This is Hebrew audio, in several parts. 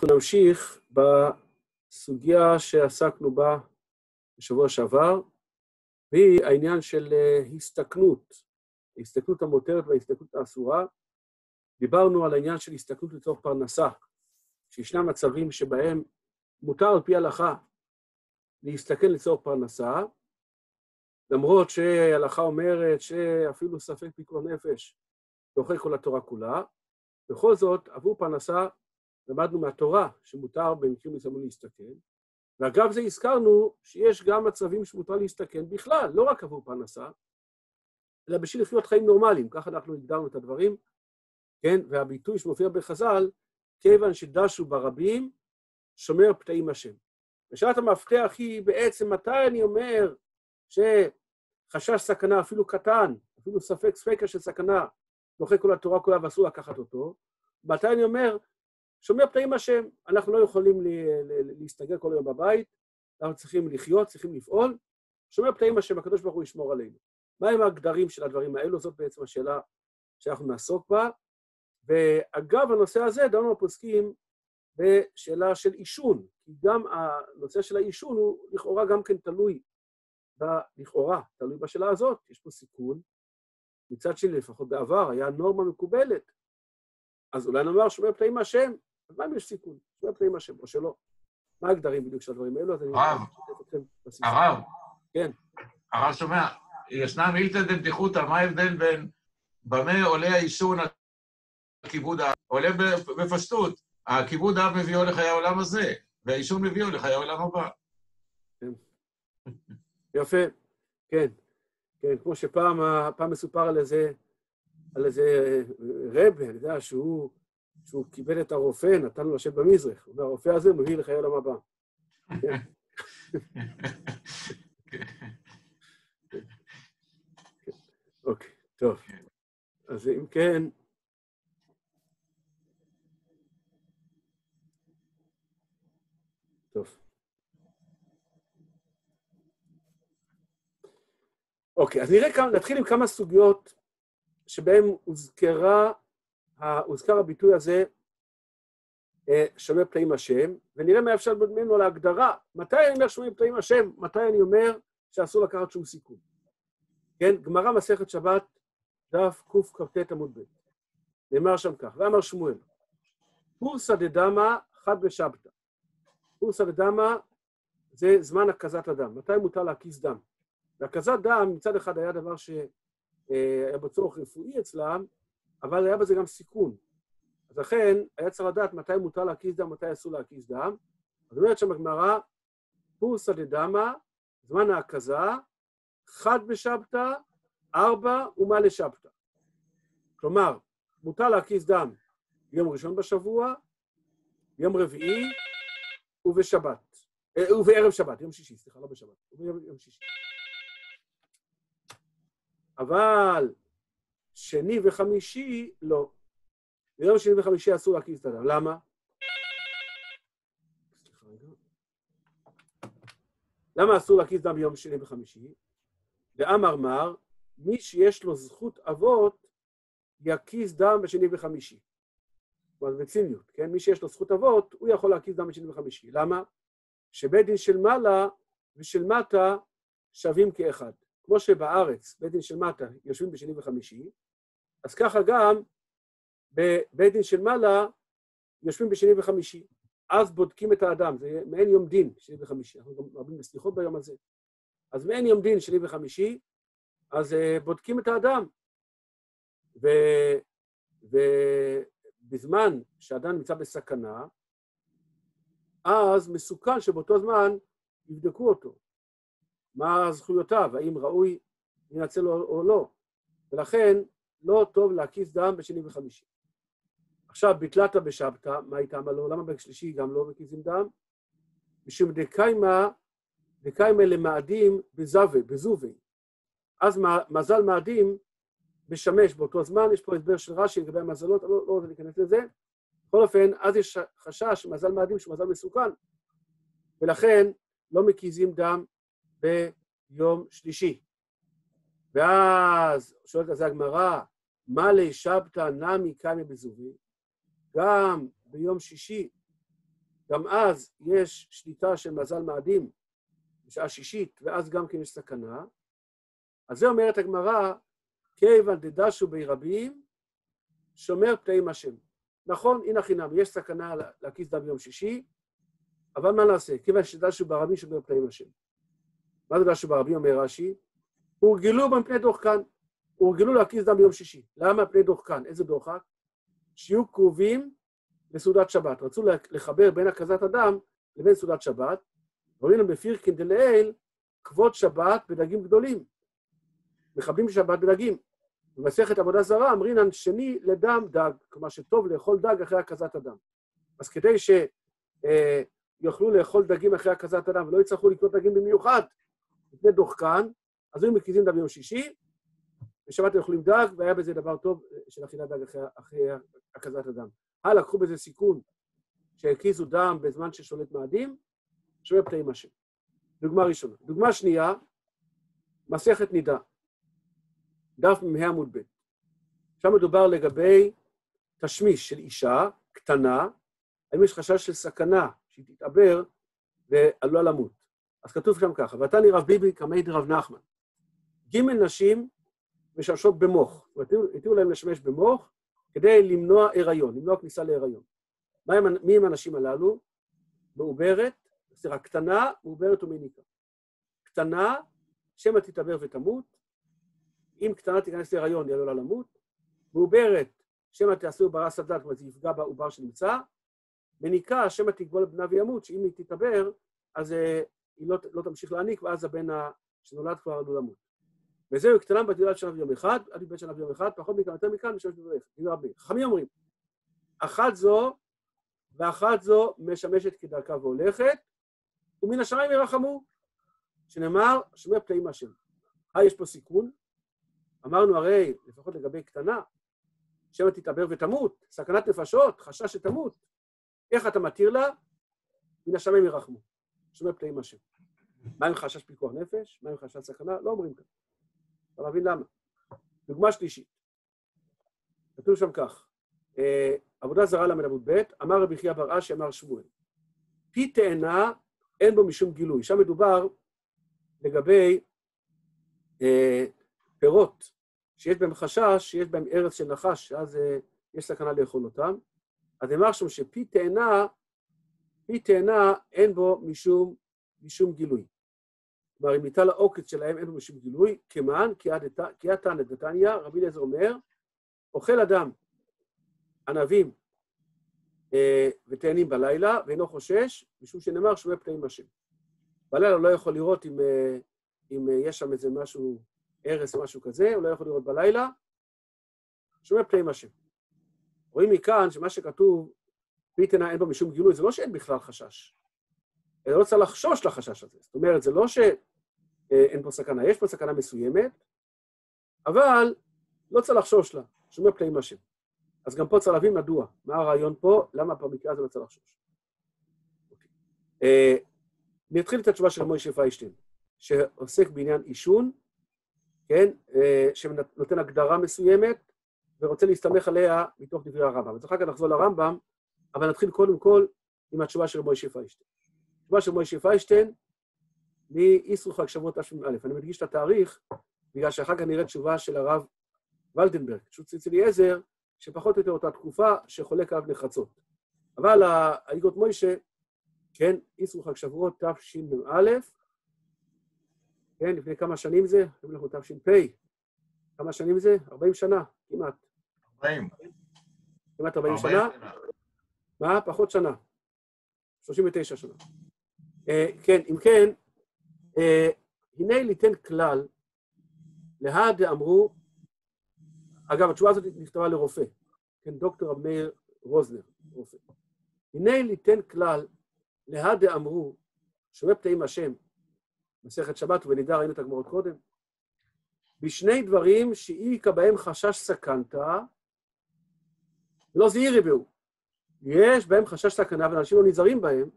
אנחנו נמשיך בסוגיה שעסקנו בה בשבוע שעבר, והיא העניין של הסתכנות, ההסתכנות המותרת וההסתכנות האסורה. דיברנו על העניין של הסתכלות לצורך פרנסה, שישנם מצבים שבהם מותר על פי הלכה להסתכל לצורך פרנסה, למרות שההלכה אומרת שאפילו ספק פיקוח נפש דוחה כל התורה כולה, בכל זאת, עבור פרנסה למדנו מהתורה שמותר במקרים מסוימים להסתכן, ואגב זה הזכרנו שיש גם מצבים שמותר להסתכן בכלל, לא רק עבור פרנסה, אלא בשביל לחיות חיים נורמליים, ככה אנחנו הגדרנו את הדברים, כן? והביטוי שמופיע בחז"ל, כיוון שדשו ברבים, שומר פתאים השם. ושאלת המפתח היא בעצם מתי אני אומר שחשש סכנה אפילו קטן, אפילו ספק ספקה של סכנה, דוחה כל התורה כולה ואסור לקחת אותו, מתי אני אומר שומר פתאים השם, אנחנו לא יכולים להסתגר כל היום בבית, אנחנו צריכים לחיות, צריכים לפעול. שומר פתאים השם, הקדוש ברוך הוא ישמור עלינו. מהם הגדרים של הדברים האלו? זאת בעצם השאלה שאנחנו נעסוק בה. ואגב הנושא הזה, דנו הפוסקים בשאלה של עישון, כי גם הנושא של העישון הוא לכאורה גם כן תלוי, ב, לכאורה, תלוי בשאלה הזאת, יש פה סיכון. מצד שני, לפחות בעבר, היה נורמה מקובלת. אז אולי נאמר שומר פתאים השם, אז מה אם יש סיכון? שומר פתאים השם, או שלא? מה הגדרים בדיוק של הדברים האלו? הרב, הרב, כן. הרב שומע, ישנה מילתא דמתיחותא, מה ההבדל בין במה עולה העישון על כיבוד האב? עולה בפשטות, הכיבוד האב מביאו לחיי העולם הזה, והעישון מביאו לחיי העולם הבא. כן. יפה, כן. כן, כמו שפעם מסופר על איזה, על איזה רב, אני יודע, שהוא, שהוא קיבל את הרופא, נתן לו לשבת במזרח. הוא אומר, הרופא הזה מביא לחיי העולם הבא. אוקיי, טוב. אז אם כן... טוב. אוקיי, אז נראה כמה, נתחיל עם כמה סוגיות שבהן הוזכרה, הוזכר הביטוי הזה, שומר פתאים השם, ונראה מה אפשר ללמוד ממנו להגדרה. מתי אני אומר שומר פתאים השם? מתי אני אומר שאסור לקחת שום סיכון? כן, גמרא מסכת שבת, דף קכ"ט עמוד ב', נאמר שם כך, ואמר שמואל, פורסא דדמא חד בשבתא. פורסא דדמא זה זמן הקזת הדם. מתי מותר להקיז דם? והקזת דם מצד אחד היה דבר שהיה בצורך רפואי אצלם, אבל היה בזה גם סיכון. אז לכן היה צריך לדעת מתי מותר להקיז דם, מתי אסור להקיז דם. אז אומרת שם הגמרא, פורסא דדמא, זמן ההקזה, חד בשבתא, ארבע ומה לשבתא. כלומר, מותר להקיז דם ביום ראשון בשבוע, ביום רביעי ובשבת. ובערב שבת, יום שישי, סליחה, לא בשבת, ביום שישי. אבל שני וחמישי, לא. ביום שני וחמישי אסור להקיז את הדם. למה? למה אסור להקיז דם ביום שני וחמישי? ואמר מר, מי שיש לו זכות אבות, יקיז דם בשני וחמישי. כלומר, בציניות, כן? מי שיש לו זכות אבות, הוא יכול להקיז דם בשני וחמישי. למה? שבית דין של מעלה ושל מטה שווים כאחד. כמו שבארץ, בית דין של מטה יושבים בשני וחמישי, אז ככה גם בבית דין של מעלה יושבים בשני וחמישי. אז בודקים את האדם, זה מעין יום דין, שני וחמישי. אנחנו גם מרבים בסליחות ביום הזה. אז מעין יום דין, שני וחמישי, אז uh, בודקים את האדם. ו... ובזמן שאדם נמצא בסכנה, אז מסוכן שבאותו זמן יבדקו אותו. מה זכויותיו, האם ראוי לנצל או, לא. ולכן לא טוב להקיס דם בשני וחמישי. עכשיו, ביטלת בשבתא, מה איתם הלא? למה בשלישי גם לא מקיזים דם? משום דקיימה, דקיימה למאדים בזווה, בזובי. אז מזל מאדים משמש באותו זמן, יש פה הסבר של רש"י לגבי המזלות, אני לא, לא רוצה להיכנס לזה. בכל אופן, אז יש חשש שמזל מאדים שהוא מזל מסוכן, ולכן לא מקיזים דם ביום שלישי. ואז שואלת על זה הגמרא, מה לשבתא נמי קמי בזובי? גם ביום שישי גם אז יש שליטה של מזל מאדים בשעה שישית, ואז גם כן יש סכנה. אז זה אומרת הגמרא, כיוון דדשו בי רבים, שומר פתאים השם. נכון, הנה חינם, יש סכנה להקיס דם ביום שישי, אבל מה נעשה? כיוון שדשו ברבים שומר פתאים השם. מה זה דשו ברבים, אומר רש"י? הורגלו במפני דוחקן. הורגלו להקיס דם ביום שישי. למה פני דוחקן? איזה דוחק? שיהיו קרובים לסעודת שבת. רצו לחבר בין הקזת הדם לבין סעודת שבת. ואומרים להם בפירקין דלעיל, כבוד שבת בדגים גדולים. מכבדים שבת בדגים. במסכת עבודה זרה אמרינן שני לדם דג, כלומר שטוב לאכול דג אחרי הקזת הדם. אז כדי שיוכלו לאכול דגים אחרי הקזת הדם ולא יצטרכו לקנות דגים במיוחד לפני דוחקן, אז היו מקיזים דם ביום שישי, בשבת אוכלים דג, והיה בזה דבר טוב של אכילת דג אחרי, אחרי הקזת הדם. הלאה, קחו בזה סיכון שהקיזו דם בזמן ששולט מאדים, שווה פתאים השם. דוגמה ראשונה. דוגמה שנייה, מסכת נידה. דף מ"ה עמוד ב'. שם מדובר לגבי תשמיש של אישה קטנה, האם יש חשש של סכנה שהיא תתעבר ועלולה למות. אז כתוב שם ככה, ועתני רב ביבי קמי דרב נחמן. ג' נשים משמשות במוח. התירו להם לשמש במוח כדי למנוע הריון, למנוע כניסה להיריון. מי הם האנשים הללו? מעוברת, סליחה, קטנה, מעוברת ומיניקה. קטנה, שמא תתעבר ותמות, אם קטנה תיכנס להיריון, היא עלולה למות. מעוברת, שמא תעשו ברס הדת, כלומר זה יפגע בעובר שנמצא. מניקה, שמא תגבול בנה וימות, שאם היא תתעבר, אז אה, היא לא, לא תמשיך להניק, ואז הבן שנולד כבר עלול למות. וזהו קטנה בת יולד שנה ויום אחד, עד בית שנה ויום אחד, פחות מכאן, יותר מכאן, משמש בברך. חכמים אומרים, אחת זו ואחת זו משמשת כדרכה והולכת, ומן השמיים ירחמו, שנאמר, שומר פלאים השם. אה, יש פה סיכון, אמרנו הרי, לפחות לגבי קטנה, שמא תתעבר ותמות, סכנת נפשות, חשש שתמות. איך אתה מתיר לה? מן השמיים ירחמו. שומר פלאים השם. מה עם חשש פיקוח נפש? מה עם חשש סכנה? לא אומרים ככה. אתה מבין למה. דוגמה שלישית. כתוב שם כך, אה, עבודה זרה ל"ד עמוד ב', אמר רבי חייא בר אשי, אמר שמואל, פי תאנה אין בו משום גילוי. שם מדובר לגבי אה, פירות שיש בהם חשש, שיש בהם ארץ של נחש, שאז אה, יש סכנה לאכול אותם. אז נאמר שם שפי תאנה, פי תאנה אין בו משום, משום גילוי. ניתן לעוקץ שלהם אין בו משום גילוי, כמען, כי התנא דתניא, רבי אליעזר אומר, אוכל אדם ענבים אה, ותאנים בלילה, ואינו חושש, משום שנאמר שומע פתאים השם. בלילה הוא לא יכול לראות אם, אה, אם אה, יש שם איזה משהו, הרס או משהו כזה, הוא לא יכול לראות בלילה, שומע פתאים השם. רואים מכאן שמה שכתוב, פיתנה אין בו משום גילוי, זה לא שאין בכלל חשש. אלא לא צריך לחשוש לחשש הזה. זאת אומרת, זה לא שאין פה סכנה, יש פה סכנה מסוימת, אבל לא צריך לחשוש לה, שומע פתאים השם. אז גם פה צריך להבין מדוע. מה הרעיון פה? למה במקרה הזה לא צריך לחשוש? אה, נתחיל את התשובה של מוישה פיישטיין, שעוסק בעניין עישון, כן, אה, שנותן הגדרה מסוימת, ורוצה להסתמך עליה מתוך דברי הרמב"ם. אז אחר כך נחזור לרמב"ם, אבל נתחיל קודם כל עם התשובה של מוישה פיישטיין. התשובה של מוישה פיישטיין מאיסרוך שבועות תשמ"א. אני מדגיש את התאריך, בגלל שאחר כך נראה תשובה של הרב ולדנברג, ציצי אליעזר, שפחות או יותר אותה תקופה שחולק עליו נחרצות. אבל האיגות מוישה, כן, איסרו חג שבועות תשמ"א, כן, לפני כמה שנים זה? היום אנחנו תש"פ. כמה שנים זה? 40 שנה, כמעט. 40. כמעט 40 שנה. מה? פחות שנה. 39 שנה. אה, כן, אם כן, הנה ליתן כלל, להא דאמרו אגב, התשובה הזאת נכתבה לרופא, כן, דוקטור מאיר רוזנר, רופא. הנה ליתן כלל, להא דאמרו, שומע פתאים השם, מסכת שבת ובנידה, ראינו את הגמרות קודם, בשני דברים שאי בהם חשש סכנתא, לא זהירי בהו. יש בהם חשש סכנה ואנשים לא נזהרים בהם,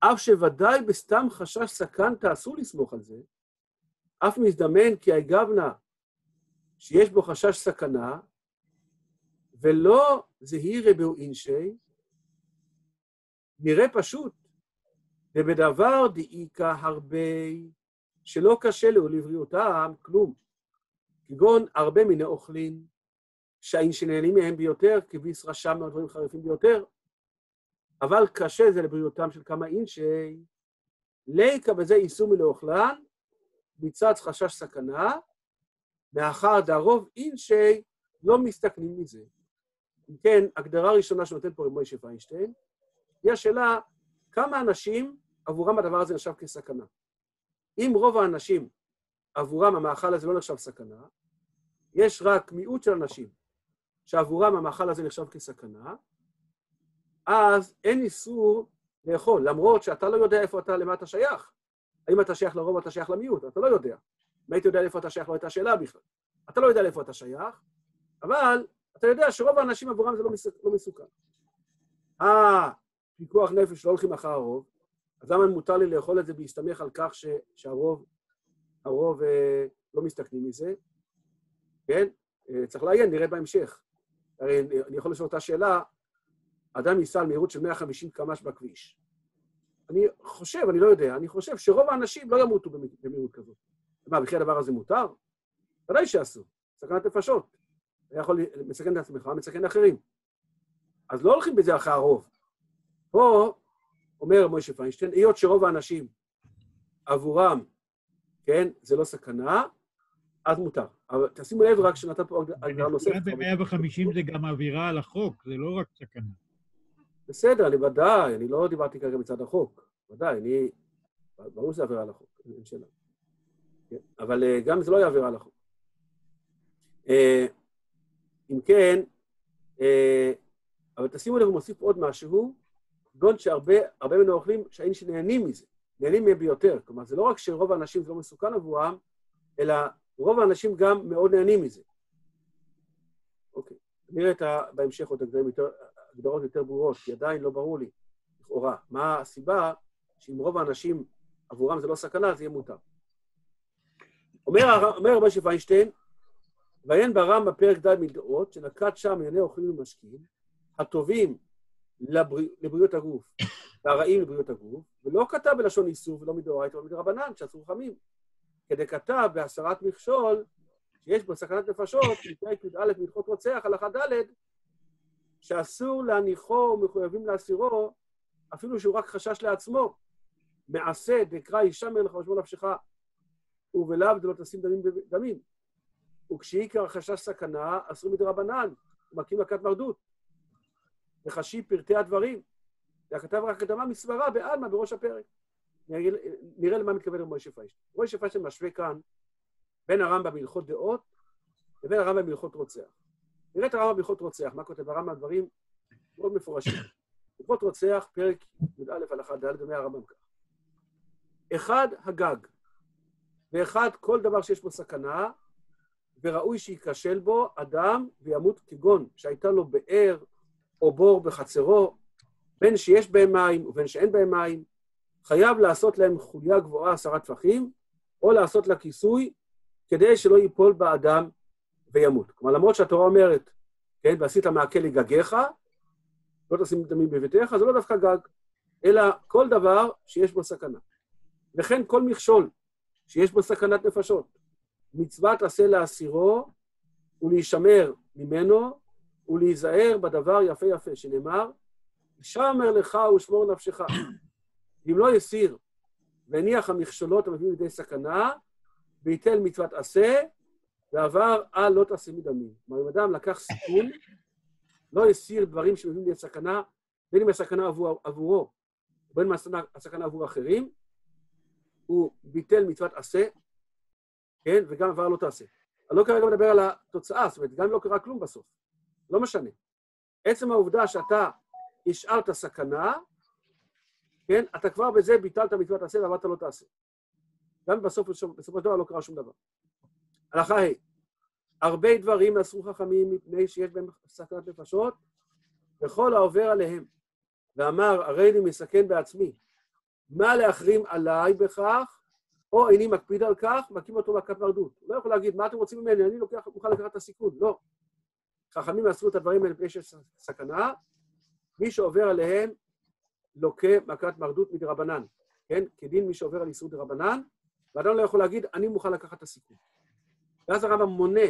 אף שוודאי בסתם חשש סכנתא אסור לסמוך על זה, אף מזדמן כי היגבנה שיש בו חשש סכנה, ולא זהירי בהו אינשי, נראה פשוט, ובדבר דאיכא הרבה, שלא קשה לו לבריאותם כלום, כגון הרבה מן האוכלין, שהאין שנהנים מהם ביותר, כביס רשע מהדברים חריפים ביותר, אבל קשה זה לבריאותם של כמה אינשי, ליקה בזה איסור מלאוכלן, מצד חשש סכנה, מאחר דרוב אינשי לא מסתכנים מזה. אם כן, הגדרה ראשונה שנותן פה רב מוישה פיינשטיין, היא השאלה כמה אנשים עבורם הדבר הזה נחשב כסכנה. אם רוב האנשים עבורם המאכל הזה לא נחשב סכנה, יש רק מיעוט של אנשים שעבורם המאכל הזה נחשב כסכנה, אז אין איסור לאכול, למרות שאתה לא יודע איפה אתה, למה אתה שייך. האם אתה שייך לרוב או אתה שייך למיעוט, אתה לא יודע. אם הייתי יודע לאיפה אתה שייך, לא הייתה שאלה בכלל. אתה לא יודע לאיפה אתה שייך, אבל אתה יודע שרוב האנשים עבורם זה לא, לא מסוכן. אה, פיקוח נפש לא הולכים אחר הרוב, אז למה מותר לי לאכול את זה בהסתמך על כך ש, שהרוב הרוב, אה, לא מסתכנים מזה? כן? אה, צריך לעיין, נראה בהמשך. הרי אני יכול לשאול אותה שאלה, אדם ייסע על מהירות של 150 קמ"ש בכביש. אני חושב, אני לא יודע, אני חושב שרוב האנשים לא ימותו במהירות כזאת. מה, בכלל הדבר הזה מותר? ודאי שאסור. סכנת נפשות. אתה יכול לסכן את עצמך, מסכן אחרים. אז לא הולכים בזה אחרי הרוב. פה אומר מוישה פיינשטיין, היות שרוב האנשים עבורם, כן, זה לא סכנה, אז מותר. אבל תשימו לב רק שנתן פה הגדרה נוספת. ב-150 זה גם עבירה על החוק, זה לא רק סכנה. בסדר, אני ודאי, אני לא דיברתי כרגע מצד החוק. ודאי, אני... ברור שזה עבירה על החוק, אין שאלה. כן, אבל אה, גם זה לא יהיה עבירה על החוק. אה, אם כן, אה, אבל תשימו לב, הוא מוסיף עוד משהו, כגון שהרבה ממנו אוכלים שהאין שנהנים מזה, נהנים מהם ביותר. כלומר, זה לא רק שרוב האנשים זה לא מסוכן עבורם, אלא רוב האנשים גם מאוד נהנים מזה. אוקיי, נראה את ה... בהמשך עוד הגדרות יותר, הגדרות יותר ברורות, כי עדיין לא ברור לי, לכאורה, מה הסיבה שאם רוב האנשים עבורם זה לא סכנה, זה יהיה מותר. אומר, אומר רבי פיינשטיין, ועיין ברם בפרק ד' מדעות, שנקט שם ענייני אוכלים ומשקים, הטובים לבריא, לבריאות הגוף והרעים לבריאות הגוף, ולא כתב בלשון איסור ולא מדאורייתא ולא מדרבנן, שאסור חמים. כדי כתב בהסרת מכשול, שיש בו סכנת נפשות, מפרק י"א מהלכות רוצח, הלכה ד', שאסור להניחו ומחויבים להסירו, אפילו שהוא רק חשש לעצמו. מעשה דקרא ישמר לך ושמור נפשך, ובלאו דלא תשים דמים בדמים. וכשעיקר החשש סכנה, אסור מדרבנן, ומקים מכת מרדות. וחשי פרטי הדברים. וכתב רק הקדמה מסברה בעלמא בראש הפרק. נראה למה מתכוון מוישה פיישטיין. מוישה פיישטיין משווה כאן בין הרמב"ם בהלכות דעות לבין הרמב"ם בהלכות רוצח. נראה את הרמב"ם בהלכות רוצח, מה כותב הרמב"ם? דברים מאוד מפורשים. הלכות רוצח, פרק י"א הלכה ד', אומר הרמב"ם כך. אחד, הגג, ואחד, כל דבר שיש בו סכנה, וראוי שייכשל בו אדם וימות כגון שהייתה לו באר או בור בחצרו, בין שיש בהם מים ובין שאין בהם מים, חייב לעשות להם חוליה גבוהה עשרה טפחים, או לעשות לה כיסוי, כדי שלא ייפול באדם וימות. כלומר, למרות שהתורה אומרת, כן, ועשית מעקל לגגיך, לא תשים דמים בביתך, זה לא דווקא גג, אלא כל דבר שיש בו סכנה. וכן כל מכשול שיש בו סכנת נפשות. מצוות עשה להסירו ולהישמר ממנו ולהיזהר בדבר יפה יפה, שנאמר, שמר לך ושמור נפשך. אם לא יסיר והניח המכשולות המביאים לידי סכנה, ויתן מצוות עשה, ועבר על לא תעשה מדמים. כלומר, אם אדם לקח סיכון, לא יסיר דברים שמביאים לידי סכנה, בין אם הסכנה עבור, עבורו, ובין אם הסכנה עבור אחרים, הוא ביטל מצוות עשה, כן, וגם עבר לא תעשה. אני לא כרגע מדבר על התוצאה, זאת אומרת, גם אם לא קרה כלום בסוף, לא משנה. עצם העובדה שאתה השארת סכנה, כן, אתה כבר בזה ביטלת מצוות עשה ועברת לא תעשה. גם בסוף, בסופו של דבר לא קרה שום דבר. הלכה ה' הרבה דברים אסרו חכמים מפני שיש בהם סכנת נפשות, וכל העובר עליהם. ואמר, הרי אני מסכן בעצמי. מה להחרים עליי בכך, או איני מקפיד על כך, מקים אותו מכת מרדות. הוא לא יכול להגיד, מה אתם רוצים ממני? אני לוקח, מוכן לקחת את הסיכון. לא. חכמים אסרו את הדברים האלה מפני שיש סכנה, מי שעובר עליהם לוקה מכת מרדות מדרבנן, כן? כדין מי שעובר על איסור דרבנן, ואדם לא יכול להגיד, אני מוכן לקחת את הסיכון. ואז הרמב"ם מונה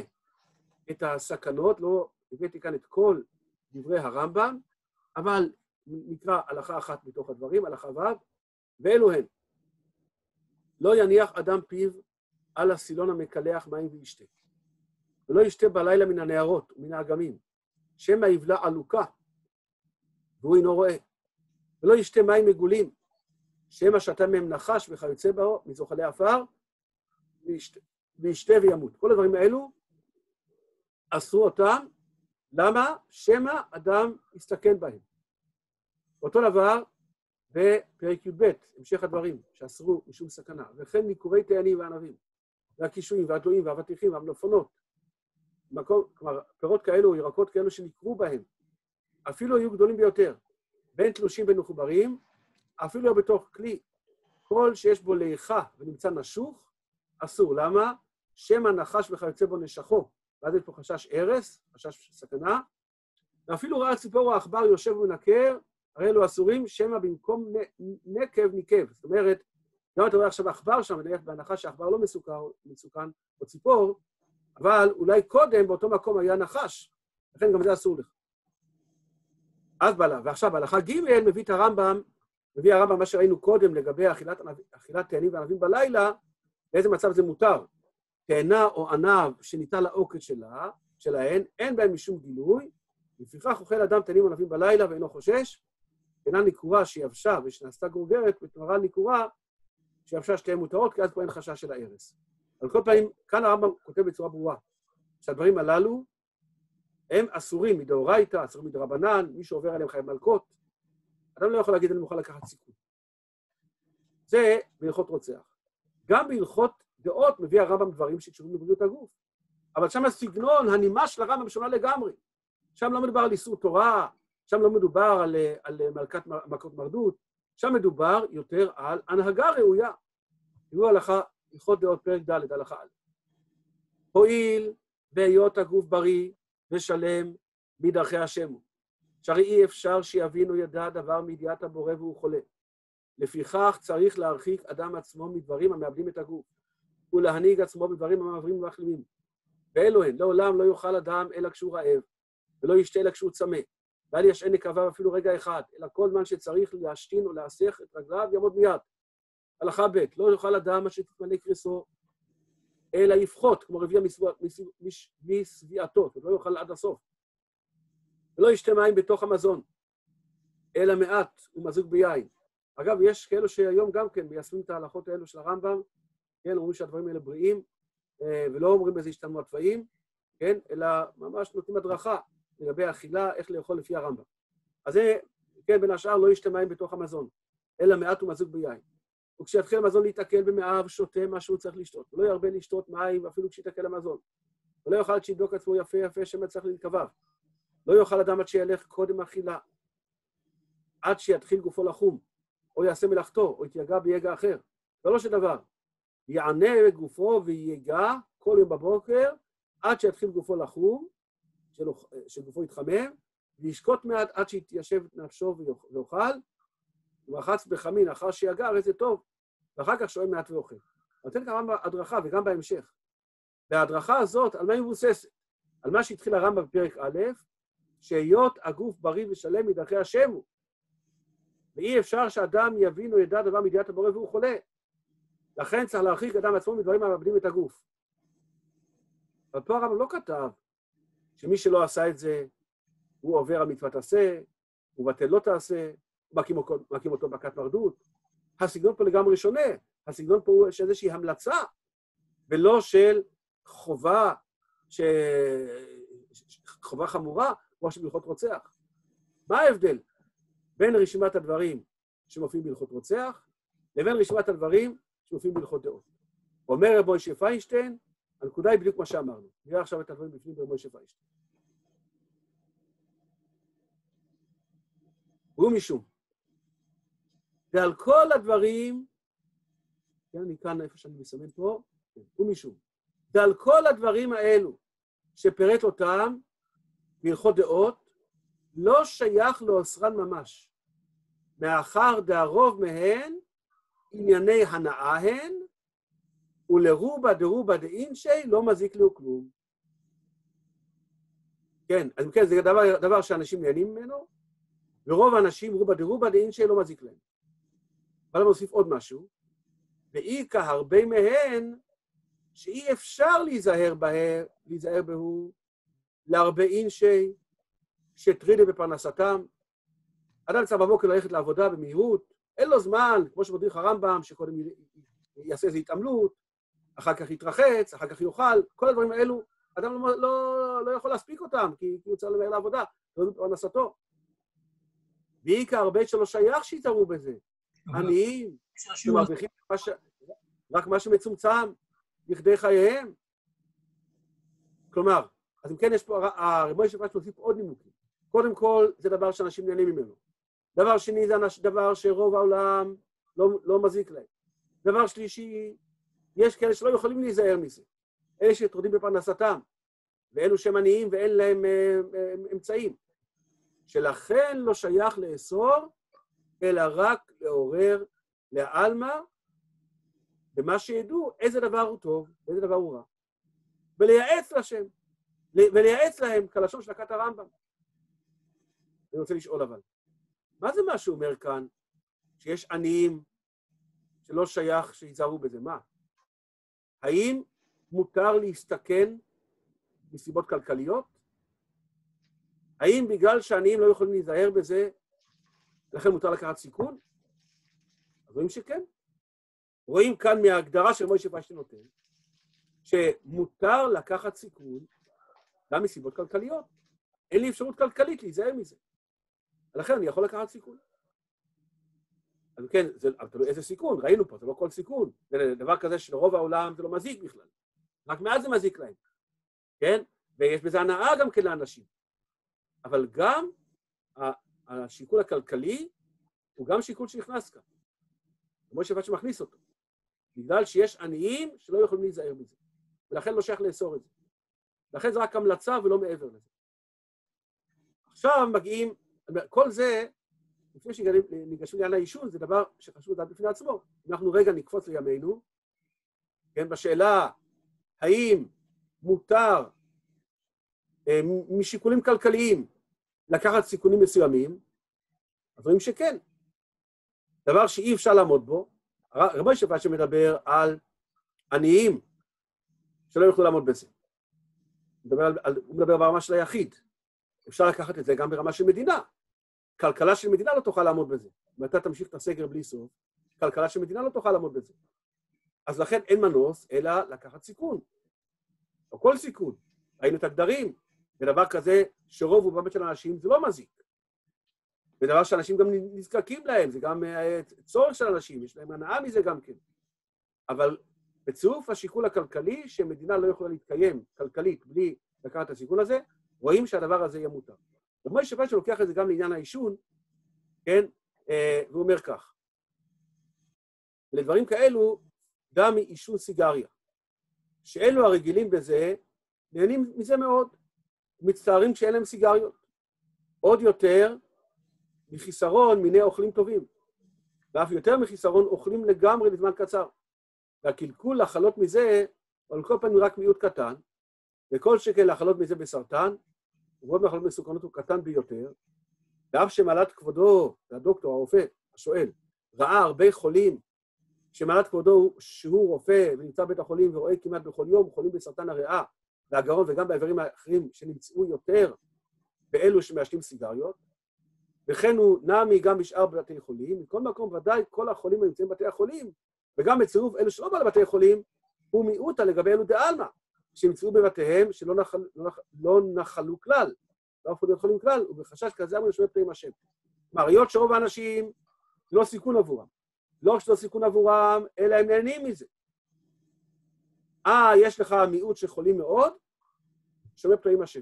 את הסכנות, לא הבאתי כאן את כל דברי הרמב"ם, אבל נקרא הלכה אחת מתוך הדברים, הלכה ו', ואלו הן. לא יניח אדם פיו על הסילון המקלח מים וישתה, ולא ישתה בלילה מן הנהרות ומן האגמים, שמא יבלע עלוקה, והוא אינו רואה, ולא ישתה מים מגולים, שמא שתה מהם נחש וכיוצא בו מזוחלי עפר, וישתה, וישתה וימות. כל הדברים האלו, אסרו אותם, למה? שמא אדם יסתכן בהם. אותו דבר בפרק י"ב, המשך הדברים, שאסרו משום סכנה, וכן ניכורי תאנים וענבים, והקישואים והדועים והאבטיחים והמלפונות, מקום, כלומר, פירות כאלו, ירקות כאלו שנקרו בהם, אפילו היו גדולים ביותר, בין תלושים בין מחוברים, אפילו בתוך כלי, כל שיש בו ליכה ונמצא נשוך, אסור. למה? שמא נחש וכיוצא בו נשכו, ואז יש פה חשש הרס, חשש סכנה, ואפילו ראה ציפור או עכבר יושב ומנקר, הרי אלו אסורים, שמא במקום נקב ניקב. זאת אומרת, גם אתה רואה עכשיו עכבר שם, נניח בהנחה שעכבר לא מסוכן, מסוכן, או ציפור, אבל אולי קודם באותו מקום היה נחש, לכן גם זה אסור לך. אז בעלה, ועכשיו בהלכה ג' מביא את הרמב"ם, מביא הרמב"ם מה שראינו קודם לגבי אכילת תאנים וענבים בלילה, באיזה מצב זה מותר. תאנה או ענב שניטל לעוקץ שלה, שלהן, אין בהם משום גילוי, לפיכך אוכל אדם תאנים וענבים בלילה ואינו חושש, אינה ניכורה שיבשה ושנעשתה גורגרת, בתמרה ניכורה שיבשה שתיהן מותרות, כי אז פה אין חשש של ההרס. על כל פנים, כאן הרמב"ם כותב בצורה ברורה, שהדברים הללו הם אסורים מדאורייתא, אסורים מדרבנן, מי שעובר עליהם חייב מלקות. אדם לא יכול להגיד, אני מוכן לקחת סיכון. זה בהלכות רוצח. גם בהלכות דעות מביא הרמב"ם דברים שקשורים לבריאות הגוף. אבל שם הסגנון, הנימה של הרמב"ם שונה לגמרי. שם לא מדובר על איסור תורה, שם לא מדובר על, על מלכת מכות מרדות, שם מדובר יותר על הנהגה ראויה. תראו הלכה, הלכות דעות פרק ד', הלכה א'. הואיל והיות הגוף בריא ושלם בדרכי השם הוא, שהרי אי אפשר שיבין או ידע דבר מידיעת הבורא והוא חולה. לפיכך צריך להרחיק אדם עצמו מדברים המאבדים את הגוף, ולהנהיג עצמו בדברים המעברים ומחלימים. ואלו הן, לעולם לא יאכל אדם אלא כשהוא רעב, ולא ישתה אלא כשהוא צמא, ואל ישעה נקביו אפילו רגע אחד, אלא כל זמן שצריך להשתין או להסך את רגליו יעמוד מיד. הלכה ב', לא יאכל אדם מה שתתמלא קריסו, אלא יפחות, כמו רביע משביעתו, לא יאכל עד הסוף. ולא ישתה מים בתוך המזון, אלא מעט ומזוג ביין. אגב, יש כאלו שהיום גם כן מיישמים את ההלכות האלו של הרמב"ם, כן, אומרים שהדברים האלה בריאים, אה, ולא אומרים איזה השתנו התוואים, כן, אלא ממש נותנים הדרכה לגבי אכילה, איך לאכול לפי הרמב"ם. אז זה, כן, בין השאר לא ישתה מים בתוך המזון, אלא מעט ומזוג ביין. וכשיתחיל המזון להתעכל במאיו, שותה מה שהוא צריך לשתות. ולא ירבה לשתות מים אפילו כשיתעכל המזון. ולא יאכל עד שיבדוק עצמו יפה יפה שמא צריך לנקביו. לא יאכל אדם עד שילך קודם אכילה, עד שיתחיל גופו לחום, או יעשה מלאכתו, או יתייגע ביגע אחר. לא לא שדבר. יענה בגופו ויגע כל יום בבוקר, עד שיתחיל גופו לחום, שגופו יתחמם, וישקוט מעט עד שיתיישב נפשו ויאכל, ורחץ בחמין אחר שיגע, הרי זה טוב, ואחר כך שואל מעט ואוכל. נותן כאן הדרכה, וגם בהמשך. וההדרכה הזאת, על מה היא מבוססת? על מה שהתחיל הרמב"ם בפרק א', שהיות הגוף בריא ושלם מדרכי השם הוא. ואי אפשר שאדם יבין או ידע דבר מידיעת הבורא והוא חולה. לכן צריך להרחיק אדם עצמו מדברים המאבדים את הגוף. אבל פה הרמב"ם לא כתב שמי שלא עשה את זה, הוא עובר על מצוות עשה, הוא בטל לא תעשה, מכים אותו בכת מרדות. הסגנון פה לגמרי שונה. הסגנון פה הוא של איזושהי המלצה, ולא של חובה, ש... חובה חמורה, כמו שבהלכות רוצח. מה ההבדל בין רשימת הדברים שמופיעים בהלכות רוצח לבין רשימת הדברים שמופיעים בהלכות דעות? אומר רב מוישה פיינשטיין, הנקודה היא בדיוק מה שאמרנו. נראה עכשיו את הדברים בפנים ברב מוישה פיינשטיין. הוא משום ועל כל הדברים, כן, אני כאן איפה שאני מסמן פה, כן, ומשום, ועל כל הדברים האלו שפירט אותם בהלכות דעות, לא שייך לאוסרן ממש. מאחר דהרוב מהן ענייני הנאה הן, ולרובה דרובה דאינשי לא מזיק לו כלום. כן, אז כן, זה דבר, דבר שאנשים נהנים ממנו, ורוב האנשים, רובה דרובה דאינשי לא מזיק להם. אבל אני מוסיף עוד משהו, ואי כהרבה מהן, שאי אפשר להיזהר בהן, להיזהר בהו, להרבה אינשי, שטרידה בפרנסתם. אדם צריך בבוקר ללכת לעבודה במהירות, אין לו זמן, כמו שמדריך הרמב"ם, שקודם יעשה איזו התעמלות, אחר כך יתרחץ, אחר כך יאכל, כל הדברים האלו, אדם לא, לא, לא יכול להספיק אותם, כי, הוא צריך למהר לעבודה, לא בפרנסתו. בעיקר בית שלו שייך שיתערו בזה. עניים, שמרוויחים רק מה שמצומצם לכדי חייהם. כלומר, אז אם כן, יש פה, הרב משה פרש מוסיף עוד נימוקים. קודם כל, זה דבר שאנשים נהנים ממנו. דבר שני, זה דבר שרוב העולם לא, לא מזיק להם. דבר שלישי, יש כאלה שלא יכולים להיזהר מזה. אלה שטרודים בפרנסתם, ואלו שהם עניים ואין להם אה, אה, אמצעים. שלכן לא שייך לאסור, אלא רק לעורר לעלמא, במה שידעו איזה דבר הוא טוב ואיזה דבר הוא רע. ולייעץ לשם, ולייעץ להם, כלשון של הכת הרמב"ם. אני רוצה לשאול אבל, מה זה מה שהוא אומר כאן, שיש עניים שלא שייך שיזהרו בזה? מה? האם מותר להסתכן מסיבות כלכליות? האם בגלל שעניים לא יכולים להיזהר בזה, לכן מותר לקחת סיכון? אז רואים שכן. רואים כאן מההגדרה של מוישה פשטי נותן, שמותר לקחת סיכון גם מסיבות כלכליות. אין לי אפשרות כלכלית להיזהר מזה. לכן אני יכול לקחת סיכון. אז כן, זה תלוי איזה סיכון, ראינו פה, זה לא כל סיכון. זה דבר כזה שלרוב העולם זה לא מזיק בכלל. רק מעט זה מזיק להם, כן? ויש בזה הנאה גם כן לאנשים. אבל גם השיקול הכלכלי הוא גם שיקול שנכנס כאן. כמו שפט שמכניס אותו. בגלל שיש עניים שלא יכולים להיזהר מזה. ולכן לא שייך לאסור את זה. לכן זה רק המלצה ולא מעבר לזה. עכשיו מגיעים, כל זה, לפני שניגשים לעניין העישון, זה דבר שחשוב לדעת בפני עצמו. אנחנו רגע נקפוץ לימינו, כן, בשאלה האם מותר אה, משיקולים כלכליים לקחת סיכונים מסוימים, אז רואים שכן. דבר שאי אפשר לעמוד בו, רבי שפט שמדבר על עניים שלא יוכלו לעמוד בזה. הוא מדבר, על, הוא מדבר ברמה של היחיד. אפשר לקחת את זה גם ברמה של מדינה. כלכלה של מדינה לא תוכל לעמוד בזה. אם אתה תמשיך את הסגר בלי סוף, כלכלה של מדינה לא תוכל לעמוד בזה. אז לכן אין מנוס אלא לקחת סיכון. או כל סיכון. ראינו את הגדרים, ודבר כזה שרוב רובם של האנשים זה לא מזיק. זה דבר שאנשים גם נזקקים להם, זה גם אה, צורך של אנשים, יש להם הנאה מזה גם כן. אבל בצירוף השיקול הכלכלי, שמדינה לא יכולה להתקיים כלכלית בלי לקחת את הסיכון הזה, רואים שהדבר הזה יהיה מותר. ומשה שפט שלוקח את זה גם לעניין העישון, כן, אה, והוא אומר כך, לדברים כאלו, גם מעישון סיגריה, שאלו הרגילים בזה, נהנים מזה מאוד, מצטערים כשאין להם סיגריות. עוד יותר, מחיסרון מיני אוכלים טובים, ואף יותר מחיסרון אוכלים לגמרי לזמן קצר. והקלקול לחלות מזה, על כל פנים רק מיעוט קטן, וכל שכן לחלות מזה בסרטן, ובעוד מחלות מסוכנות הוא קטן ביותר, ואף שמעלת כבודו, הדוקטור, הרופא, השואל, ראה הרבה חולים, שמעלת כבודו שהוא רופא ונמצא בבית החולים ורואה כמעט בכל יום חולים בסרטן הריאה והגרון וגם באיברים האחרים שנמצאו יותר באלו שמעשנים סיגריות, וכן הוא נמי גם בשאר בתי חולים. מכל מקום, ודאי כל החולים הנמצאים בבתי החולים, וגם בצירוף אלו שלא באו לבתי חולים, הוא מיעוטה לגבי אלו דעלמא, שנמצאו בבתיהם שלא נחל, לא, נח, לא נחלו כלל, לא הפכו להיות חולים כלל, ובחשש כזה אמרו לשמר פנים השם. כלומר, היות שרוב האנשים לא סיכון עבורם. לא רק שלא סיכון עבורם, אלא הם נהנים מזה. אה, יש לך מיעוט שחולים מאוד, שומר פנים השם.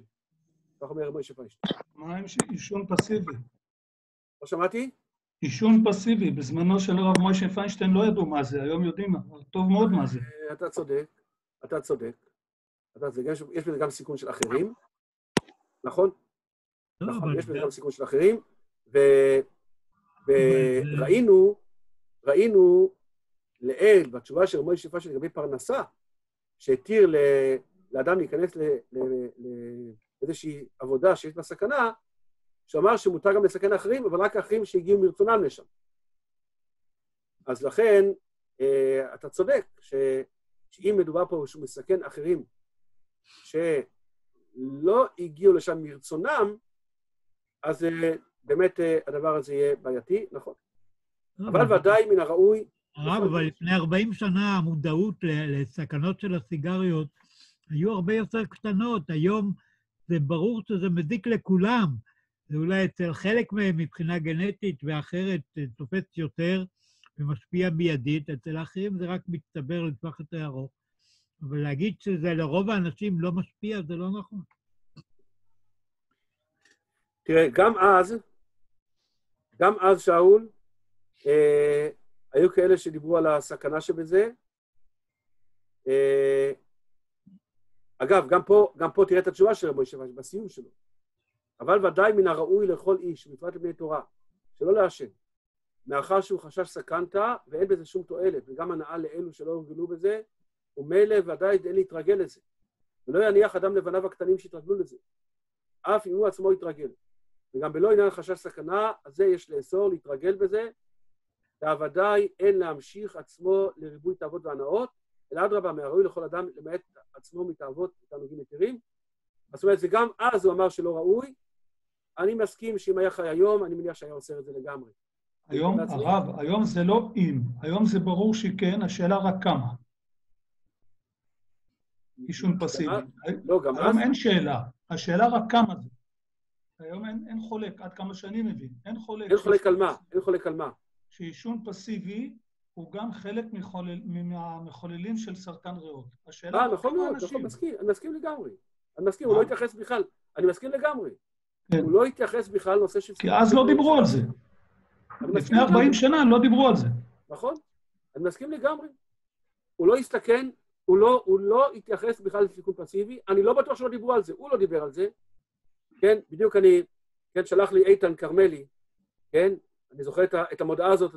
כך אומר רבי שפיינשטיין. מה עם עישון פסיבי? לא שמעתי? עישון פסיבי, בזמנו של הרב מוישה פיינשטיין לא ידעו מה זה, היום יודעים טוב מאוד מה זה. אה, אתה צודק, אתה צודק. אתה צודק, יש בזה גם סיכון של אחרים, נכון? לא, נכון, יש בזה זה- גם סיכון של אחרים, וראינו, ראינו לעיל, בתשובה של רמי שפע של לגבי פרנסה, שהתיר לאדם להיכנס לאיזושהי עבודה שיש בה סכנה, שאמר שמותר גם לסכן אחרים, אבל רק אחרים שהגיעו מרצונם לשם. אז לכן, אה, אתה צודק, ש, שאם מדובר פה שהוא מסכן אחרים שלא הגיעו לשם מרצונם, אז אה, באמת אה, הדבר הזה יהיה בעייתי, נכון. אבל ודאי מן הראוי... הרב, אבל לפני 40 שנה המודעות לסכנות של הסיגריות היו הרבה יותר קטנות. היום זה ברור שזה מזיק לכולם. זה אולי אצל חלק מהם מבחינה גנטית ואחרת תופס יותר ומשפיע מיידית, אצל האחרים זה רק מצטבר לטווח יותר ארוך. אבל להגיד שזה לרוב האנשים לא משפיע, זה לא נכון. תראה, גם אז, גם אז, שאול, אה, היו כאלה שדיברו על הסכנה שבזה. אה, אגב, גם פה, גם פה תראה את התשובה של רבי ישבש, בסיום שלו. אבל ודאי מן הראוי לכל איש, בפרט לבני תורה, שלא לעשן, מאחר שהוא חשש סכנתא ואין בזה שום תועלת, וגם הנאה לאלו שלא הורגלו בזה, ומילא ודאי אין להתרגל לזה. ולא יניח אדם לבניו הקטנים שיתרגלו לזה, אף אם הוא עצמו יתרגל. וגם בלא עניין חשש סכנה, אז זה יש לאסור, להתרגל בזה, והוודאי אין להמשיך עצמו לריבוי תאוות והנאות, אלא אדרבה, מהראוי לכל אדם למעט עצמו מתאוות ותענוגים יתרים. זאת אומרת, זה גם אז הוא אמר שלא ראוי. אני מסכים שאם היה חי היום, אני מניח שהיה עושה את זה לגמרי. היום, הרב, היום זה לא אם, היום זה ברור שכן, השאלה רק כמה. עישון פסיבי. לא, גם אז... היום אין שאלה, השאלה רק כמה זה. היום אין, אין חולק, עד כמה שאני מבין, אין חולק. אין חולק על מה? אין חולק על מה? שעישון פסיבי הוא גם חלק מחולל, מהמחוללים של סרטן ריאות. השאלה... אה, נכון מאוד, נכון, מסכים, אני מסכים לגמרי. אני מסכים, הוא לא התייחס בכלל. אני מסכים לגמרי. כן. הוא לא התייחס בכלל לנושא של... כי אז לא דיברו על זה. לפני 40 לגמרי. שנה לא דיברו על זה. נכון, אני מסכים לגמרי. הוא לא הסתכן, הוא לא, הוא לא התייחס בכלל לסיכון פסיבי, אני לא בטוח שלא דיברו על זה, הוא לא דיבר על זה. כן, בדיוק אני, כן, שלח לי איתן כרמלי, כן, אני זוכר את, את המודעה הזאת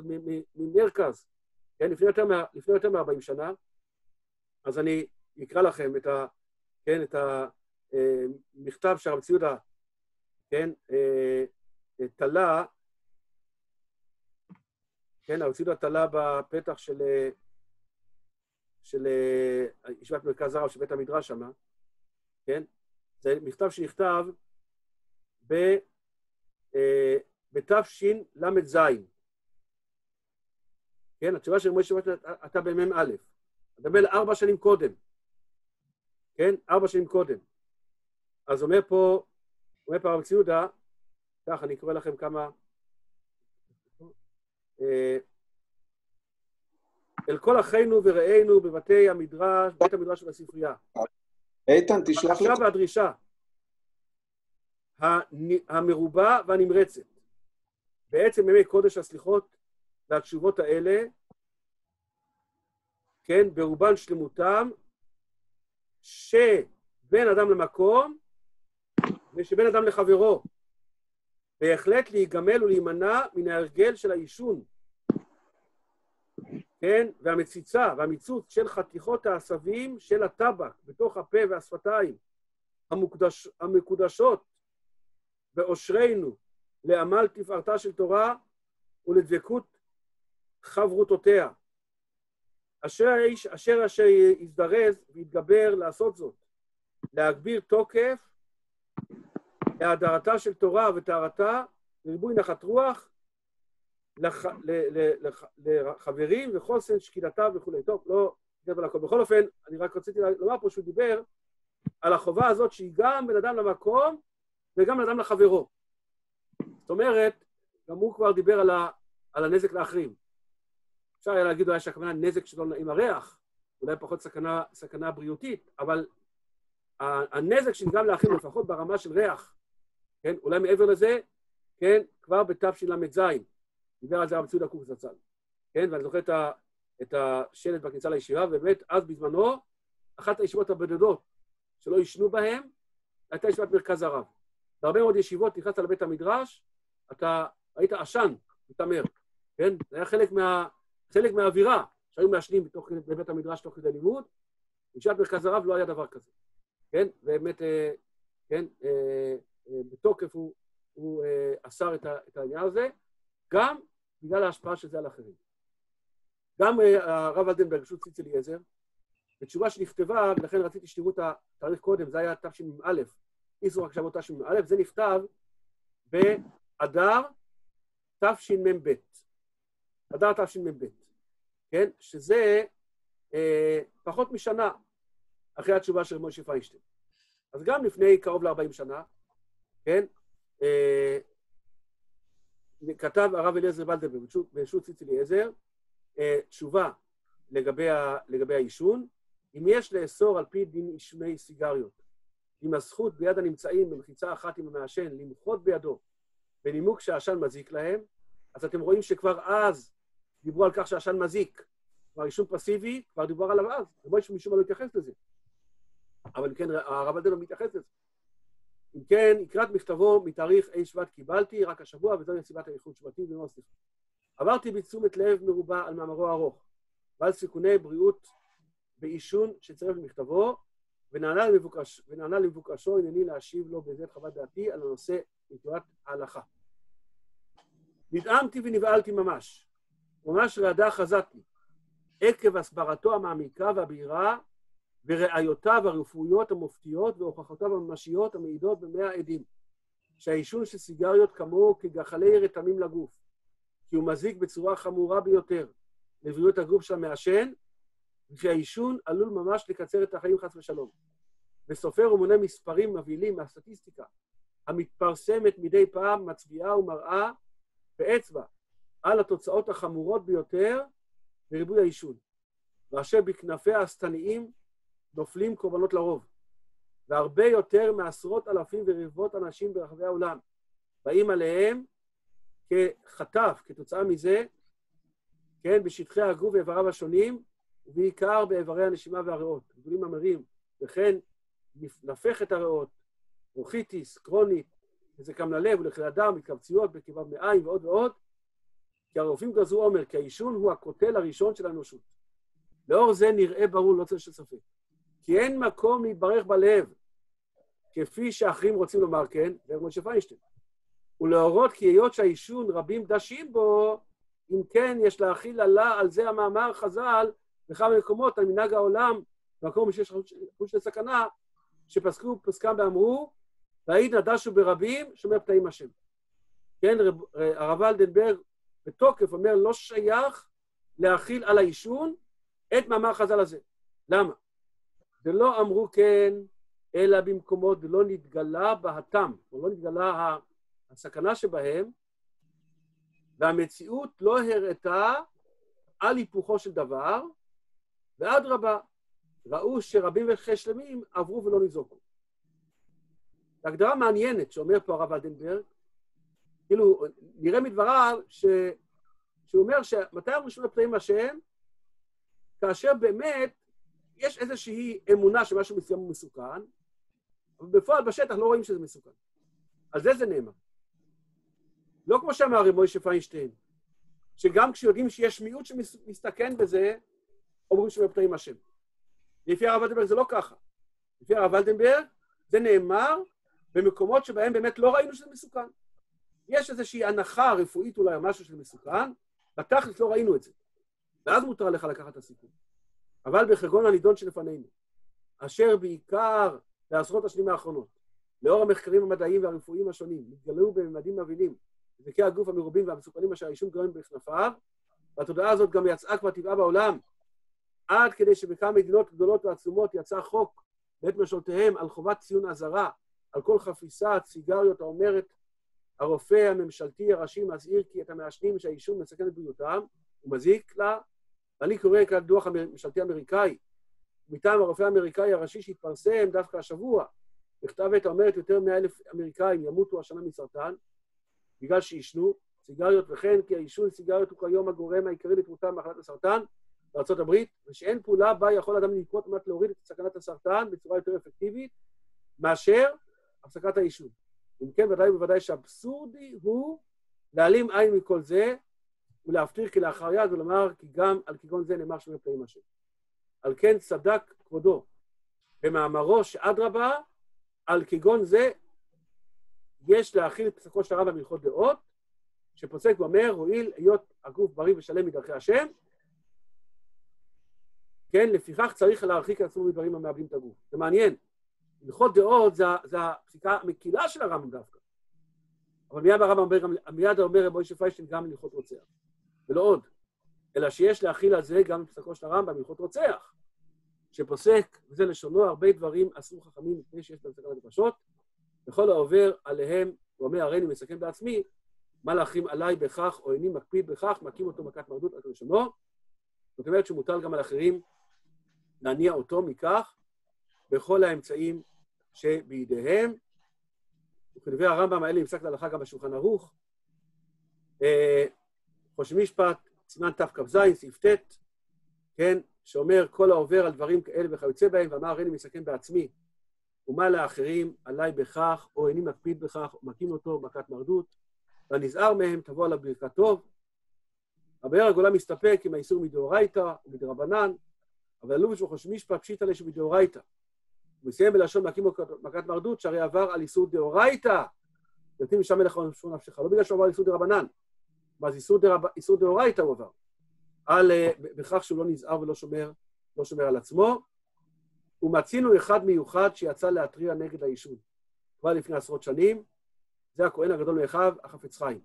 ממרכז, כן, לפני יותר, מה, לפני יותר מ-40 שנה, אז אני אקרא לכם את ה... כן, את המכתב שהרב ציודה, כן, אה, אה, תלה, כן, הרב ציודה תלה בפתח של, אה, של אה, ישיבת מרכז הרב של בית המדרש שמה, כן? זה מכתב שנכתב ב, אה, בתשל"ז. כן, התשובה של משה שבט אתה במ"א. מדבר ארבע שנים קודם. כן? ארבע שנים קודם. אז אומר פה, אומר פה הרב ציודה, כך, אני קורא לכם כמה... אל כל אחינו ורעינו בבתי המדרש, בית המדרש ובספרייה. איתן, תשלח לי... הבקשה והדרישה המרובה והנמרצת. בעצם ימי קודש הסליחות והתשובות האלה, כן, ברובן שלמותם, שבין אדם למקום ושבין אדם לחברו. בהחלט להיגמל ולהימנע מן ההרגל של העישון, כן, והמציצה והמיצוץ של חתיכות העשבים של הטבק בתוך הפה והשפתיים, המוקדש, המקודשות באושרנו לעמל תפארתה של תורה ולדבקות חברותותיה. אשר האיש, אשר אשר יזדרז ויתגבר לעשות זאת, להגביר תוקף להאדרתה של תורה וטהרתה, לריבוי נחת רוח, לח, ל, ל, לח, לחברים וחוסן שקילתה וכולי. טוב, לא נדבר על הכל. בכל אופן, אני רק רציתי לומר פה שהוא דיבר על החובה הזאת שהיא גם בין אדם למקום וגם בין אדם לחברו. זאת אומרת, גם הוא כבר דיבר על, ה, על הנזק לאחרים. אפשר היה להגיד אולי שהכוונה נזק שלא נעים הריח, אולי פחות סכנה, סכנה בריאותית, אבל הנזק שנגרם לאחרים, לפחות ברמה של ריח, כן, אולי מעבר לזה, כן, כבר בתשל"ז, דיבר על זה הרב ציודה קוק זצ"ל, כן, ואני זוכר את, ה, את השלט בכניסה לישיבה, ובאמת, אז בזמנו, אחת הישיבות הבודדות שלא עישנו בהן, הייתה ישיבת מרכז הרב. בהרבה מאוד ישיבות, נכנסת לבית המדרש, אתה ראית עשן מתעמר, כן? זה היה חלק, מה, חלק מהאווירה שהיו מעשנים בתוך, בבית המדרש תוך כדי לימוד. בשעת מרכז הרב לא היה דבר כזה, כן? באמת, אה, כן, אה, אה, בתוקף הוא, הוא אסר את העניין הזה, גם בגלל ההשפעה של זה על אחרים. גם אה, הרב אלדנברג, רשות ציץ אליעזר, בתשובה שנכתבה, ולכן רציתי שתראו את התאריך קודם, זה היה תשמ"א, איסור רק שבות תשמ"א, זה נכתב באדר תשמ"ב. אדר תשמ"ב, כן? שזה אה, פחות משנה אחרי התשובה של משה פיינשטיין. אז גם לפני קרוב ל-40 שנה, כן? אה, כתב הרב אליעזר ולדר ברשות ציץ אליעזר, אה, תשובה לגבי, ה, לגבי העישון, אם יש לאסור על פי דין עישוני סיגריות, עם הזכות ביד הנמצאים במחיצה אחת עם המעשן למחות בידו בנימוק שהעשן מזיק להם, אז אתם רואים שכבר אז דיברו על כך שהעשן מזיק. כלומר, עישון פסיבי, כבר דיבר עליו אז, למרות שמשום מה לא התייחס לזה. אבל אם כן, הרב אדלו מתייחס לזה. אם כן, יקרת מכתבו מתאריך ה' שבט קיבלתי, רק השבוע, וזוהי סיבת האיחוד שבטי ונוסף. עברתי בתשומת לב מרובה על מאמרו הארוך, ועל סיכוני בריאות בעישון שצירף למכתבו, ונענה, למבוקש, ונענה למבוקשו הנני להשיב לו בזה חוות דעתי על הנושא מתורת ההלכה. נדהמתי ונבהלתי ממש, ממש רעדה חזת לי, עקב הסברתו המעמיקה והבהירה וראיותיו הרפואיות המופתיות והוכחותיו הממשיות המעידות במאה עדים, שהעישון של סיגריות כמוהו כגחלי רתמים לגוף, כי הוא מזיק בצורה חמורה ביותר לבריאות הגוף של המעשן, וכי עלול ממש לקצר את החיים חס ושלום. וסופר ומונה מספרים מבהילים מהסטטיסטיקה, המתפרסמת מדי פעם, מצביעה ומראה באצבע על התוצאות החמורות ביותר בריבוי העישון, ואשר בכנפי השטניים נופלים קורבנות לרוב, והרבה יותר מעשרות אלפים ורבבות אנשים ברחבי העולם באים עליהם כחטף, כתוצאה מזה, כן, בשטחי הגוף ואיבריו השונים, ובעיקר באיברי הנשימה והריאות, גדולים המרים, וכן נפח את הריאות, ברוחיטיס, קרונית, נזקם ללב ולכלי הדם, התכווצויות בקיבה מעיים ועוד ועוד, כי הרופאים גזרו אומר, כי העישון הוא הקוטל הראשון של האנושות. לאור זה נראה ברור, לא צריך ספק. כי אין מקום להתברך בלב, כפי שאחרים רוצים לומר כן, זה משה פיינשטיין. ולהורות כי היות שהעישון רבים דשים בו, אם כן, יש להכיל עלה על זה המאמר חז"ל בכמה מקומות על מנהג העולם, במקום שיש חוש לסכנה, שפסקו פסקם ואמרו, והעיד נדשו ברבים, שומר פתאים השם. כן, הרב אלדנברג בתוקף אומר, לא שייך להכיל על העישון את מאמר חז"ל הזה. למה? ולא אמרו כן, אלא במקומות, ולא נתגלה בהתם, או לא נתגלה הסכנה שבהם, והמציאות לא הראתה על היפוכו של דבר, ואדרבה, ראו שרבים וחשלמים עברו ולא ניזוקו. זו הגדרה מעניינת שאומר פה הרב אלדנברג, כאילו, נראה מדבריו ש... שהוא אומר שמתי אנחנו שומעים השם? כאשר באמת יש איזושהי אמונה שמשהו מסוים הוא מסוכן, אבל בפועל בשטח לא רואים שזה מסוכן. על זה זה נאמר. לא כמו שאמר רב מוישה פיינשטיין, שגם כשיודעים שיש מיעוט שמסתכן בזה, אומרים שמפתאים השם. לפי הרב ולדנברג זה לא ככה. לפי הרב ולדנברג זה נאמר במקומות שבהם באמת לא ראינו שזה מסוכן. יש איזושהי הנחה רפואית אולי או משהו שזה מסוכן, בתכלס לא ראינו את זה. ואז מותר לך לקחת את הסיכון. אבל בחגון הנידון שלפנינו, אשר בעיקר בעשרות השנים האחרונות, לאור המחקרים המדעיים והרפואיים השונים, נתגלו בממדים מבהילים בדקי הגוף המרובים והמסוכנים אשר העישון גורם בכנפיו, והתודעה הזאת גם יצאה כבר טבעה בעולם, עד כדי שבכמה מדינות גדולות ועצומות יצא חוק בעת משולותיהם על חובת ציון אזהרה על כל חפיסת סיגריות האומרת הרופא הממשלתי הראשי מזהיר כי את המעשנים שהעישון מסכן את בריאותם, הוא מזיק לה, ואני קורא כאן דוח ממשלתי אמריקאי, מטעם הרופא האמריקאי הראשי שהתפרסם דווקא השבוע, בכתב עת האומרת יותר מ אלף אמריקאים ימותו השנה מסרטן, בגלל שעישנו סיגריות, וכן כי העישון סיגריות הוא כיום הגורם העיקרי לתמותה במחלת הסרטן הברית, ושאין פעולה בה יכול אדם לנקוט על מנת להוריד את סכנת הסרטן בצורה יותר אפקטיבית מאשר הפסקת העישון. אם כן, ודאי ובוודאי שאבסורדי הוא להעלים עין מכל זה, ולהפטיר כלאחר יד, ולומר כי גם על כגון זה נאמר שומר פלאים השם. על כן צדק כבודו במאמרו שאדרבה, על כגון זה יש להכיל את פסקו של הרב בהלכות דעות, שפוסק ואומר, הואיל היות הגוף בריא ושלם מדרכי השם, כן, לפיכך צריך להרחיק את עצמו מדברים המאבדים את הגוף. זה מעניין. הלכות דעות זה, זה הפסיקה המקילה של הרמב"ם דווקא. אבל מיד הרמב"ם אומר, מיד אומר רבי משה פיישטיין גם הלכות רוצח. ולא עוד. אלא שיש להכיל על זה גם בפסקו של הרמב"ם, הלכות רוצח. שפוסק, וזה לשונו, הרבה דברים עשו חכמים לפני שיש בהם סכנת נפשות, וכל העובר עליהם, הוא אומר, הרי אני מסכם בעצמי, מה להחרים עליי בכך, או איני מקפיד בכך, מכים אותו מכת מרדות עד ראשונו. זאת אומרת שמוטל גם על אחרים להניע אותו מכך בכל האמצעים שבידיהם. וכדברי הרמב"ם האלה נפסק להלכה גם בשולחן ערוך. חושן משפט, סימן תכ"ז, סעיף ט', כן, שאומר כל העובר על דברים כאלה וכיוצא בהם, ואמר הריני מסכן בעצמי, ומה לאחרים עליי בכך, או איני מקפיד בכך, או מכים אותו מכת מרדות, והנזהר מהם תבוא עליו ברכת טוב. הבאר הגולה מסתפק עם האיסור מדאורייתא ומדרבנן, אבל הלובש וחושן משפט פשיטא לשו מדאורייתא. הוא מסיים בלשון מכים מכת מרדות, שהרי עבר על איסור דאורייתא, יוצאים משם מלך ושמור נפשך, לא בגלל שהוא עבר על איסור דרבנן, אז איסור דאורייתא הוא עבר, על, אה, בכך שהוא לא נזהר ולא שומר, לא שומר על עצמו. ומצינו אחד מיוחד שיצא להתריע נגד העישון. כבר לפני עשרות שנים, זה הכהן הגדול מאחיו, החפץ חיים.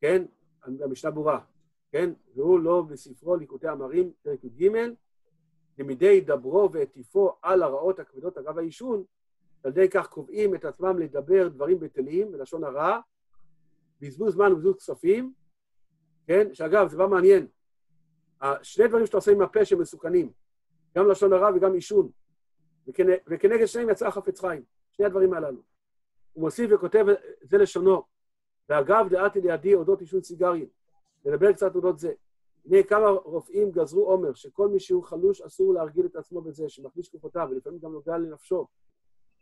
כן? המשנה ברורה. כן? והוא לא בספרו ליקוטי אמרים, פרק י"ג, למדי דברו והטיפו על הרעות הכבדות אגב העישון, על ידי כך קובעים את עצמם לדבר דברים בטלים, בלשון הרע, בזבוז זמן ובזבוז כספים, כן? שאגב, זה דבר מעניין. שני דברים שאתה עושה עם הפה שהם מסוכנים, גם לשון הרע וגם עישון, וכנגד שניהם יצא חפץ חיים, שני הדברים הללו. הוא מוסיף וכותב, זה לשונו, ואגב, דעתי לידי אודות עישון סיגרים, נדבר קצת אודות זה. הנה כמה רופאים גזרו אומר שכל מי שהוא חלוש אסור להרגיל את עצמו בזה, שמחליש תקופותיו, ולפעמים גם נוגע לנפשו.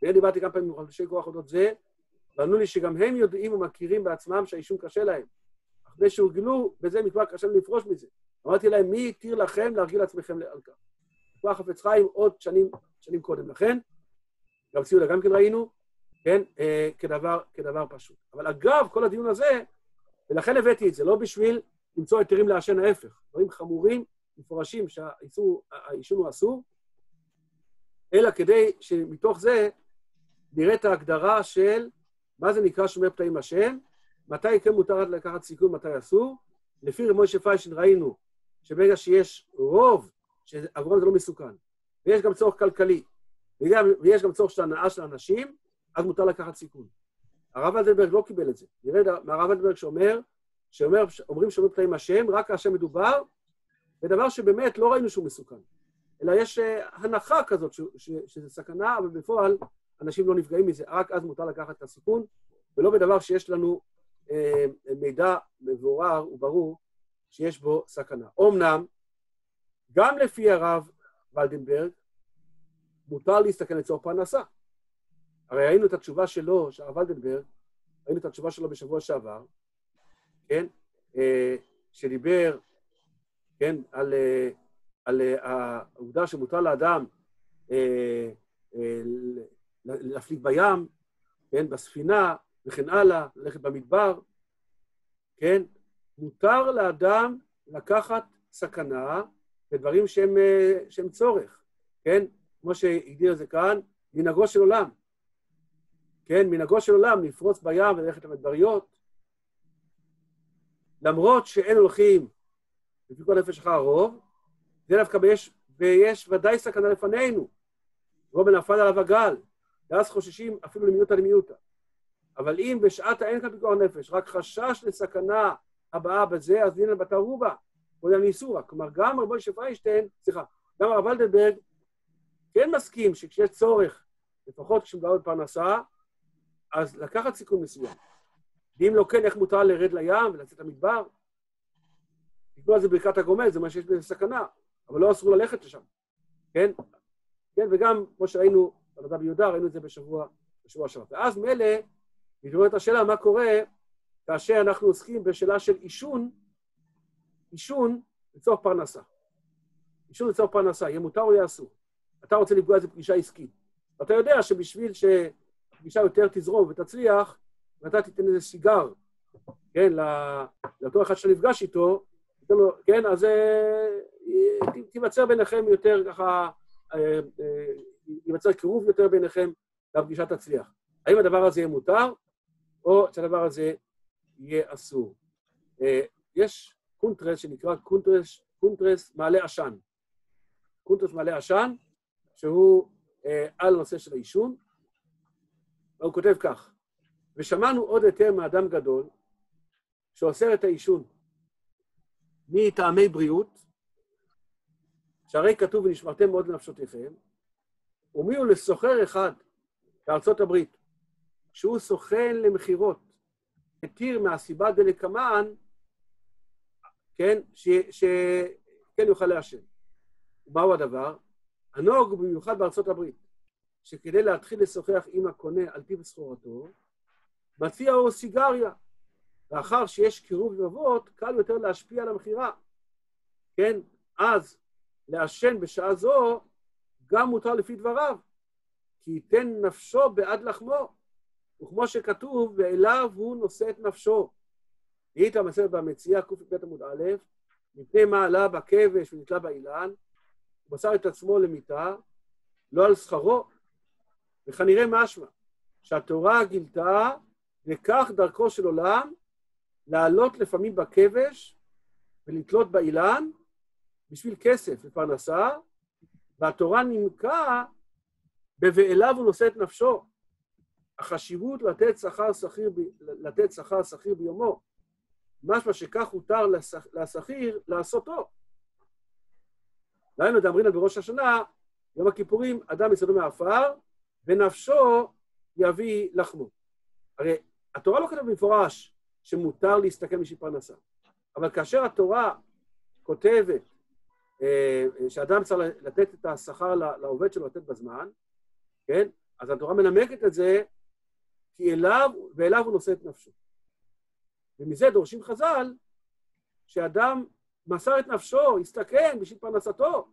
ואני דיברתי כמה פעמים עם חלושי כוח אודות זה, וענו לי שגם הם יודעים ומכירים בעצמם שהעישון קשה להם. אחרי שהורגלו, בזה מכבר קשה להם לפרוש מזה. אמרתי להם, מי התיר לכם להרגיל עצמכם על כך? כבר חפץ חיים עוד שנים, שנים קודם לכן. גם ציודה גם כן ראינו, כן, אה, כדבר, כדבר פשוט. אבל אגב, כל הדיון הזה, ולכן הבאתי את זה, לא בשביל למצוא היתרים לעשן ההפך. דברים חמורים, מפורשים, שהעישון הוא אסור, אלא כדי שמתוך זה נראה את ההגדרה של מה זה נקרא שומר פתאים השם, מתי כן מותר לקחת סיכון, מתי אסור. לפי רב משה פיישן ראינו שברגע שיש רוב, שעבורם זה לא מסוכן, ויש גם צורך כלכלי, ויש גם צורך של הנאה של אנשים, אז מותר לקחת סיכון. הרב אלדנברג לא קיבל את זה. נראה מהרב אלדנברג שאומר, שאומר, אומרים שומר פתאים השם, רק כאשר מדובר בדבר שבאמת לא ראינו שהוא מסוכן, אלא יש uh, הנחה כזאת ש, ש, שזה סכנה, אבל בפועל אנשים לא נפגעים מזה, רק אז מותר לקחת את הסיכון, ולא בדבר שיש לנו אה, מידע מבורר וברור שיש בו סכנה. אמנם, גם לפי הרב ולדנברג, מותר להסתכן לצורך פרנסה. הרי ראינו את התשובה שלו, של הרב ולדנברג, ראינו את התשובה שלו בשבוע שעבר, כן? אה, שדיבר, כן, על, אה, על אה, העובדה שמותר לאדם אה, אה, להפליג בים, כן, בספינה, וכן הלאה, ללכת במדבר, כן? מותר לאדם לקחת סכנה בדברים שהם, שהם צורך, כן? כמו שהגדיר את זה כאן, מנהגו של עולם. כן, מנהגו של עולם, לפרוץ בים וללכת למדבריות. למרות שאין הולכים לפי כל נפש אחר הרוב, זה דווקא ויש, ויש ודאי סכנה לפנינו. רוב נפל עליו הגל, ואז חוששים אפילו למיעוטה למיעוטה. אבל אם בשעת האין כאן פיקוח נפש, רק חשש לסכנה הבאה בזה, אז דינא בתרובה, או דינא איסורה. כלומר, גם רבי יוסף איינשטיין, סליחה, גם הרב ולדנברג כן מסכים שכשיש צורך, לפחות כשמדבר בפרנסה, אז לקחת סיכון מסוים. ואם לא כן, איך מותר לרד לים ולצאת למדבר? לקבוע זה ברכת הגומל, זה מה שיש בזה סכנה, אבל לא אסור ללכת לשם, כן? כן, וגם, כמו שראינו בנדב ביהודה, ראינו את זה בשבוע, בשבוע שעבר. ואז מילא, מתעוררת השאלה מה קורה כאשר אנחנו עוסקים בשאלה של עישון, עישון לצורך פרנסה. עישון לצורך פרנסה, יהיה מותר או יהיה אסור? אתה רוצה לפגוע איזה פגישה עסקית. ואתה יודע שבשביל שהפגישה יותר תזרום ותצליח, ואתה תיתן איזה סיגר, כן, לאותו אחד שאתה נפגש איתו, תיתן לו, כן, אז אה, תיווצר ביניכם יותר ככה, אה, אה, ייווצר קירוב יותר ביניכם, והפגישה תצליח. האם הדבר הזה יהיה מותר, או שהדבר הזה יהיה אסור? יש קונטרס שנקרא קונטרס, קונטרס מעלה עשן. קונטרס מעלה עשן, שהוא אה, על נושא של העישון, והוא כותב כך: ושמענו עוד היתר מאדם גדול שאוסר את העישון מטעמי בריאות, שהרי כתוב ונשמרתם מאוד לנפשותיכם, ומי הוא לסוחר אחד בארצות הברית, שהוא סוכן למכירות, התיר מהסיבה דלקמן, כן, שכן יוכל לעשן. ומהו הדבר? הנוהג במיוחד בארצות הברית, שכדי להתחיל לשוחח עם הקונה על טיב סחורתו, מציע לו סיגריה. לאחר שיש קירוב לבבות, קל יותר להשפיע על המכירה. כן? אז לעשן בשעה זו גם מותר לפי דבריו, כי ייתן נפשו בעד לחמו, וכמו שכתוב, ואליו הוא נושא את נפשו. היית מסר במציאה קב עמוד א', מפני מה עלה בכבש ונתלה באילן, הוא מסר את עצמו למיתה, לא על שכרו, וכנראה משמע, שהתורה גילתה, וכך דרכו של עולם, לעלות לפעמים בכבש ולתלות באילן בשביל כסף ופרנסה, והתורה נימקה ב"ואליו הוא נושא את נפשו". החשיבות לתת שכר שכיר, לתת שכר שכיר ביומו, משמע שכך הותר לשכיר לעשותו. דהיינו דאמרינא בראש השנה, יום הכיפורים, אדם יסודו מעפר, ונפשו יביא לחמו. הרי התורה לא כתוב במפורש שמותר להסתכל בשביל פרנסה, אבל כאשר התורה כותבת שאדם צריך לתת את השכר לעובד שלו לתת בזמן, כן? אז התורה מנמקת את זה כי אליו, ואליו הוא נושא את נפשו. ומזה דורשים חז"ל שאדם מסר את נפשו, הסתכן בשביל פרנסתו.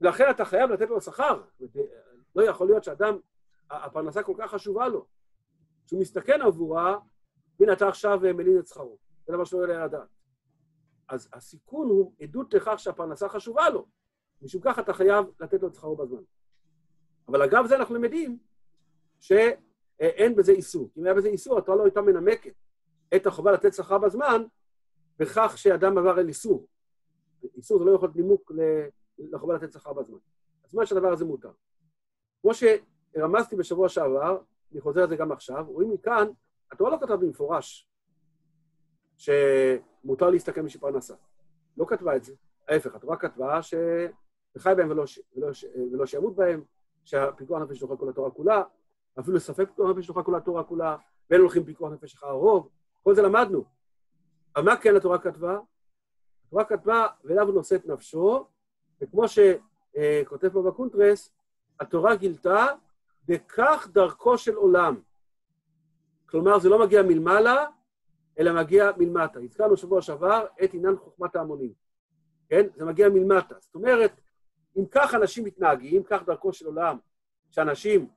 ולכן אתה חייב לתת לו שכר. לא יכול להיות שאדם, הפרנסה כל כך חשובה לו, שהוא מסתכן עבורה, והנה אתה עכשיו מלין את שכרו. זה דבר שלא יעלה לדעת. אז הסיכון הוא עדות לכך שהפרנסה חשובה לו. משום כך אתה חייב לתת לו את שכרו בזמן. אבל אגב זה אנחנו למדים שאין בזה איסור. אם היה בזה איסור, התורה לא הייתה מנמקת את החובה לתת שכר בזמן, בכך שאדם עבר אל איסור. איסור זה לא יכול להיות נימוק לחובה לתת שכר בזמן. אז מה שהדבר הזה מותר. כמו שרמזתי בשבוע שעבר, אני חוזר על זה גם עכשיו, רואים מכאן, התורה לא כתבה במפורש שמותר להסתכל בשביל פרנסה. לא כתבה את זה. ההפך, התורה כתבה שחי בהם ולא, ולא, ולא שימות בהם, שהפיקוח נפש תאכל כל התורה כולה, אפילו ספק פיקוח נפש תאכל כל התורה כולה, ואין הולכים פיקוח נפש אחר הרוב, כל זה למדנו. אבל מה כן התורה כתבה? התורה כתבה, ואליו נושא את נפשו, וכמו שכותב פה בקונטרס, התורה גילתה, וכך דרכו של עולם. כלומר, זה לא מגיע מלמעלה, אלא מגיע מלמטה. הזכרנו שבוע שעבר את עניין חוכמת ההמונים. כן? זה מגיע מלמטה. זאת אומרת, אם כך אנשים מתנהגים, כך דרכו של עולם, שאנשים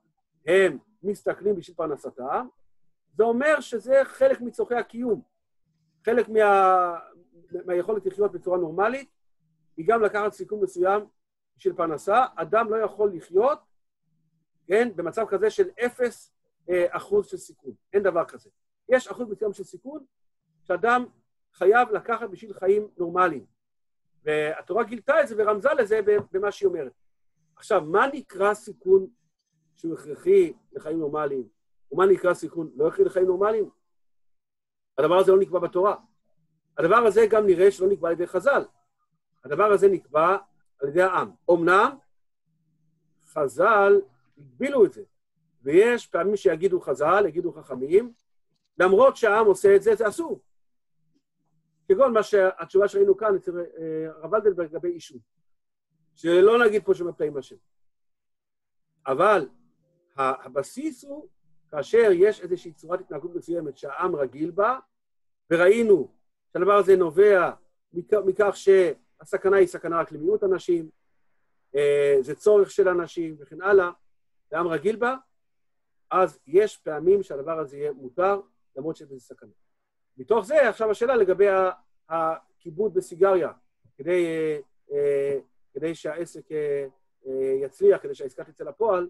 הם מסתכלים בשביל פרנסתם, זה אומר שזה חלק מצורכי הקיום. חלק מה... מהיכולת לחיות בצורה נורמלית, היא גם לקחת סיכון מסוים של פרנסה. אדם לא יכול לחיות, כן, במצב כזה של אפס אה, אחוז של סיכון. אין דבר כזה. יש אחוז מסוים של סיכון שאדם חייב לקחת בשביל חיים נורמליים. והתורה גילתה את זה ורמזה לזה במה שהיא אומרת. עכשיו, מה נקרא סיכון שהוא הכרחי לחיים נורמליים? ומה נקרא סיכון לא הכרחי לחיים נורמליים? הדבר הזה לא נקבע בתורה. הדבר הזה גם נראה שלא נקבע על ידי חז"ל. הדבר הזה נקבע על ידי העם. אמנם חז"ל הגבילו את זה, ויש פעמים שיגידו חז"ל, יגידו חכמים, למרות שהעם עושה את זה, זה אסור. כגון מה שהתשובה שראינו כאן אצל אה, הרב אלדנברג לגבי עישון. שלא נגיד פה שמפתעים השם. אבל הבסיס הוא כאשר יש איזושהי צורת התנהגות מסוימת שהעם רגיל בה, וראינו שהדבר הזה נובע מכ- מכך שהסכנה היא סכנה רק למיעוט אנשים, אה, זה צורך של אנשים וכן הלאה, והעם רגיל בה, אז יש פעמים שהדבר הזה יהיה מותר, למרות שזה סכנה. מתוך זה, עכשיו השאלה לגבי הכיבוד בסיגריה, כדי, אה, אה, כדי שהעסק אה, יצליח, כדי שהעסקה תצא לפועל,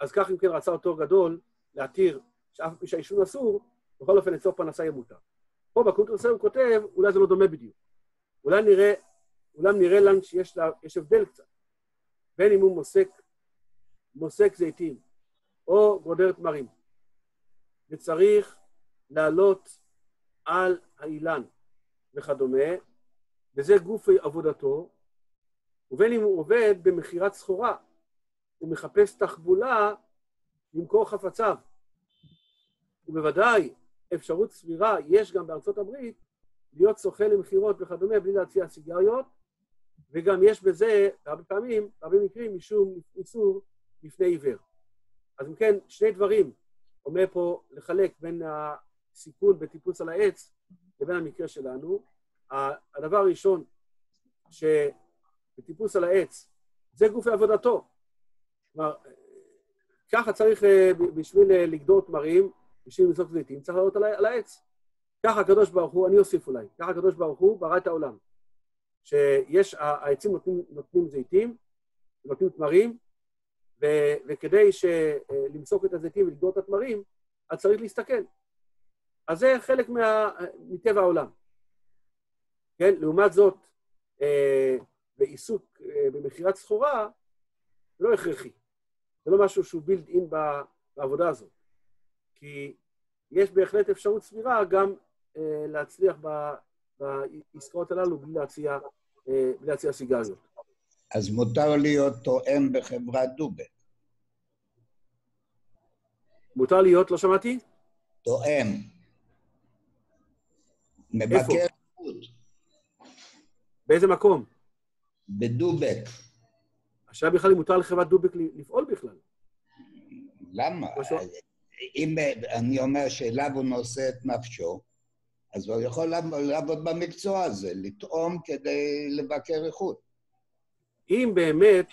אז כך אם כן רצה אותו גדול להתיר שאף פי שהעישון אסור, בכל אופן אצלו פרנסה יהיה מותר. פה בקונטרסר הוא כותב, אולי זה לא דומה בדיוק. אולי נראה, אולי נראה לנו שיש לה, הבדל קצת, בין אם הוא מוסק, מוסק זיתים או גודר תמרים, וצריך לעלות על האילן וכדומה, וזה גוף עבודתו, ובין אם הוא עובד במכירת סחורה, הוא מחפש תחבולה למכור חפציו. ובוודאי אפשרות סבירה יש גם בארצות הברית להיות סוכן למכירות וכדומה בלי להציע סיגריות, וגם יש בזה, הרבה פעמים, הרבה מקרים, משום איסור לפני עיוור. אז אם כן, שני דברים אומר פה לחלק בין הסיכון בטיפוס על העץ לבין המקרה שלנו. הדבר הראשון, שבטיפוס על העץ, זה גוף עבודתו. כלומר, ככה צריך, בשביל לגדור תמרים, בשביל לזרוק זיתים, צריך לעלות על העץ. ככה הקדוש ברוך הוא, אני אוסיף אולי, ככה הקדוש ברוך הוא ברא את העולם. שיש, העצים נותנים, נותנים זיתים, נותנים תמרים, ו, וכדי למסוק את הזיתים ולגדור את התמרים, אז צריך להסתכל. אז זה חלק מה, מטבע העולם. כן? לעומת זאת, אה, בעיסוק אה, במכירת סחורה, זה לא הכרחי. זה לא משהו שהוא בילד אין בעבודה הזאת. כי יש בהחלט אפשרות סבירה גם אה, להצליח בעסקאות הללו בלי להציע, אה, בלי להציע סיגריות. אז מותר להיות תואם בחברת דובק. מותר להיות, לא שמעתי? תואם. מבקר איכות. באיזה מקום? בדובק. השאלה בכלל אם מותר לחברת דובק לפעול בכלל. למה? משהו- אם אני אומר שאליו הוא נושא את נפשו, אז הוא יכול לעב- לעבוד במקצוע הזה, לטעום כדי לבקר איכות. אם באמת,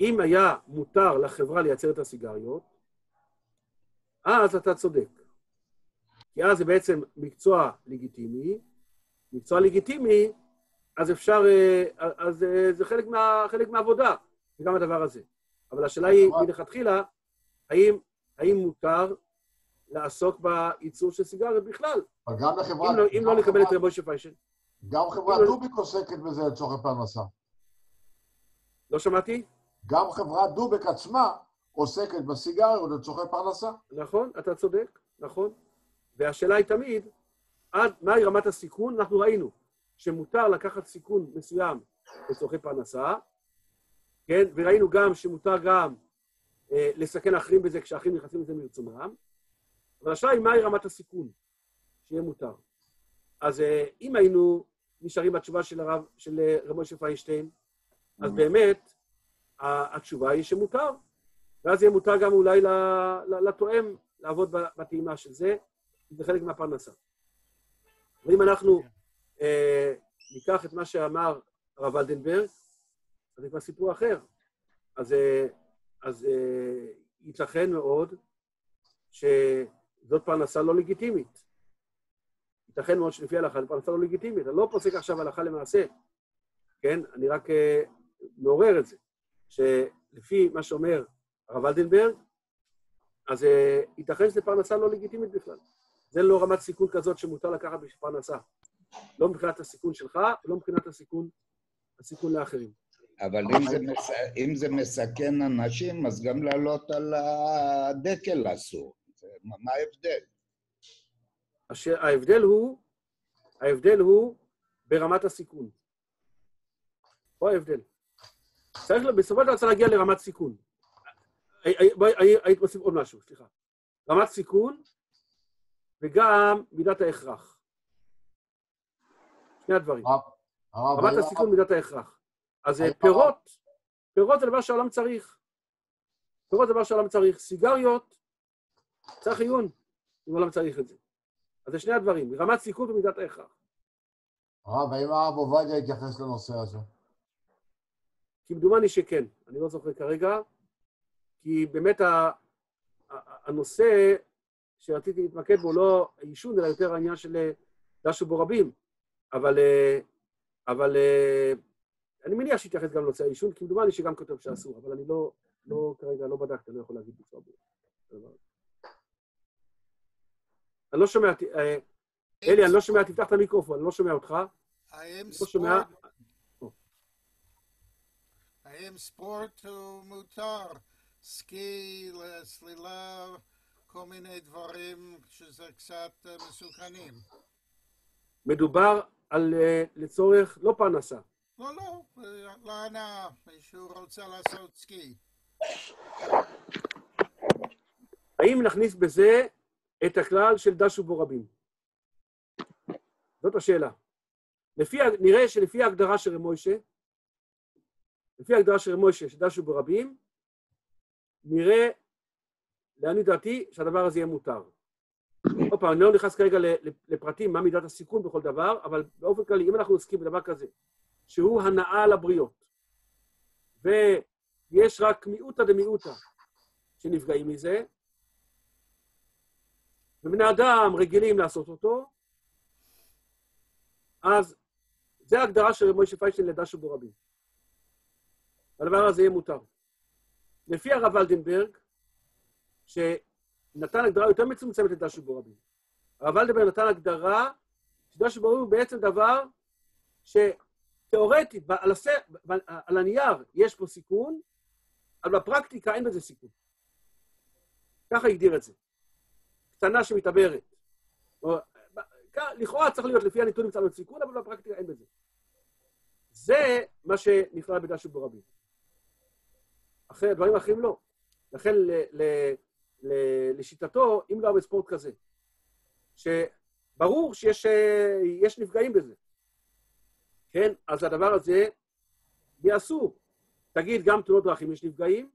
אם היה מותר לחברה לייצר את הסיגריות, אז אתה צודק. כי אז זה בעצם מקצוע לגיטימי. מקצוע לגיטימי, אז אפשר, אה, אז אה, זה חלק, מה, חלק מהעבודה, וגם הדבר הזה. אבל השאלה היא, מלכתחילה, האם, האם מותר לעסוק בייצור של סיגריות בכלל? אבל גם אם לחברת... לא, אם גם לא לקבל את חברת- רב משה פיישן. גם חברת אם לא- דוביק עוסקת בזה לצורך פרנסה. לא שמעתי? גם חברת דובק עצמה עוסקת בסיגריות לצורכי פרנסה. נכון, אתה צודק, נכון. והשאלה היא תמיד, עד מהי רמת הסיכון? אנחנו ראינו שמותר לקחת סיכון מסוים לצורכי פרנסה, כן? וראינו גם שמותר גם אה, לסכן אחרים בזה כשאחרים נכנסים לזה מרצונם, אבל השאלה היא מהי רמת הסיכון שיהיה מותר. אז אה, אם היינו נשארים בתשובה של הרב, של אה, רב משה פיינשטיין, אז באמת ה- התשובה היא שמותר. ואז יהיה מותר גם אולי לתואם לעבוד בטעימה של זה, זה חלק מהפרנסה. ואם אנחנו אה, ניקח את מה שאמר הרב ולדנברג, אז זה כבר סיפור אחר. אז, אה, אז אה, ייתכן מאוד שזאת פרנסה לא לגיטימית. ייתכן מאוד שלפי ההלכה זו פרנסה לא לגיטימית. אני לא פוסק עכשיו הלכה למעשה, כן? אני רק אה, מעורר את זה, שלפי מה שאומר הרב ולדנברג, אז אה, ייתכן שזו פרנסה לא לגיטימית בכלל. זה לא רמת סיכון כזאת שמותר לקחת בשביל פרנסה. לא מבחינת הסיכון שלך, ולא מבחינת הסיכון, הסיכון לאחרים. אבל אם זה, מס... אם זה מסכן אנשים, אז גם לעלות על הדקל אסור. מה ההבדל? אשר, ההבדל הוא, ההבדל הוא ברמת הסיכון. פה ההבדל. צריך, בסופו של דבר צריך להגיע לרמת סיכון. הי- הי- בואי, הי- היית מוסיף עוד משהו, סליחה. רמת סיכון וגם מידת ההכרח. שני הדברים. רמת הסיכון ומידת ההכרח. אז אה, פירות, פירות זה דבר שהעולם צריך. פירות זה דבר שהעולם צריך. סיגריות, צריך עיון, אם העולם צריך את זה. אז זה שני הדברים, רמת סיכון ומידת ההכרח. הרב, האם הרב עובדיה התייחס לנושא הזה? כמדומני שכן, אני לא זוכר כרגע, כי באמת הנושא שרציתי להתמקד בו לא עישון, אלא יותר העניין של אה, דשו בו רבים. אבל, אה, אבל אה, אני מניח שהתייחס גם לנושא העישון, כמדומני שגם כותב שאסור, אבל אני לא, לא כרגע, לא בדקתי, לא יכול להגיד בצורה ברורה. אני לא שומע, אלי, אני לא שומע, תפתח את המיקרופון, אני לא שומע אותך. האם. ספורט... האם ספורט הוא מותר? סקי, צלילה, כל מיני דברים שזה קצת אה, מסוכנים. מדובר על אה, לצורך לא פרנסה. לא, לא, אה, להנאה, מישהו רוצה לעשות סקי. האם נכניס בזה את הכלל של דשו בו רבים? זאת השאלה. לפי, נראה שלפי ההגדרה של רב מוישה, לפי ההגדרה של רב מוישה, שדשו בו רבים, נראה, לעניות דעתי, שהדבר הזה יהיה מותר. עוד פעם, אני לא נכנס כרגע לפרטים מה מידת הסיכון בכל דבר, אבל באופן כללי, אם אנחנו עוסקים בדבר כזה, שהוא הנאה לבריות, ויש רק מיעוטא דמיעוטא שנפגעים מזה, ובני אדם רגילים לעשות אותו, אז זה ההגדרה של מוישה פיינשטיין לדשו בו רבים. הדבר הזה יהיה מותר. לפי הרב ולדנברג, שנתן הגדרה יותר מצומצמת לדשו בו רבים. הרב ולדנברג נתן הגדרה שדשו בו רבים הוא בעצם דבר שתיאורטית, על, הס... על הנייר יש פה סיכון, אבל בפרקטיקה אין בזה סיכון. ככה הגדיר את זה. קטנה שמתעברת. או, לכאורה צריך להיות, לפי הנתונים צריך להיות סיכון, אבל בפרקטיקה אין בזה. זה מה שנכלל בדשו בו רבים. אחרי הדברים האחרים לא. לכן ל, ל, לשיטתו, אם לא היה בספורט כזה, שברור שיש אה, יש נפגעים בזה, כן? אז הדבר הזה יהיה אסור. תגיד, גם תאונות דרכים יש נפגעים?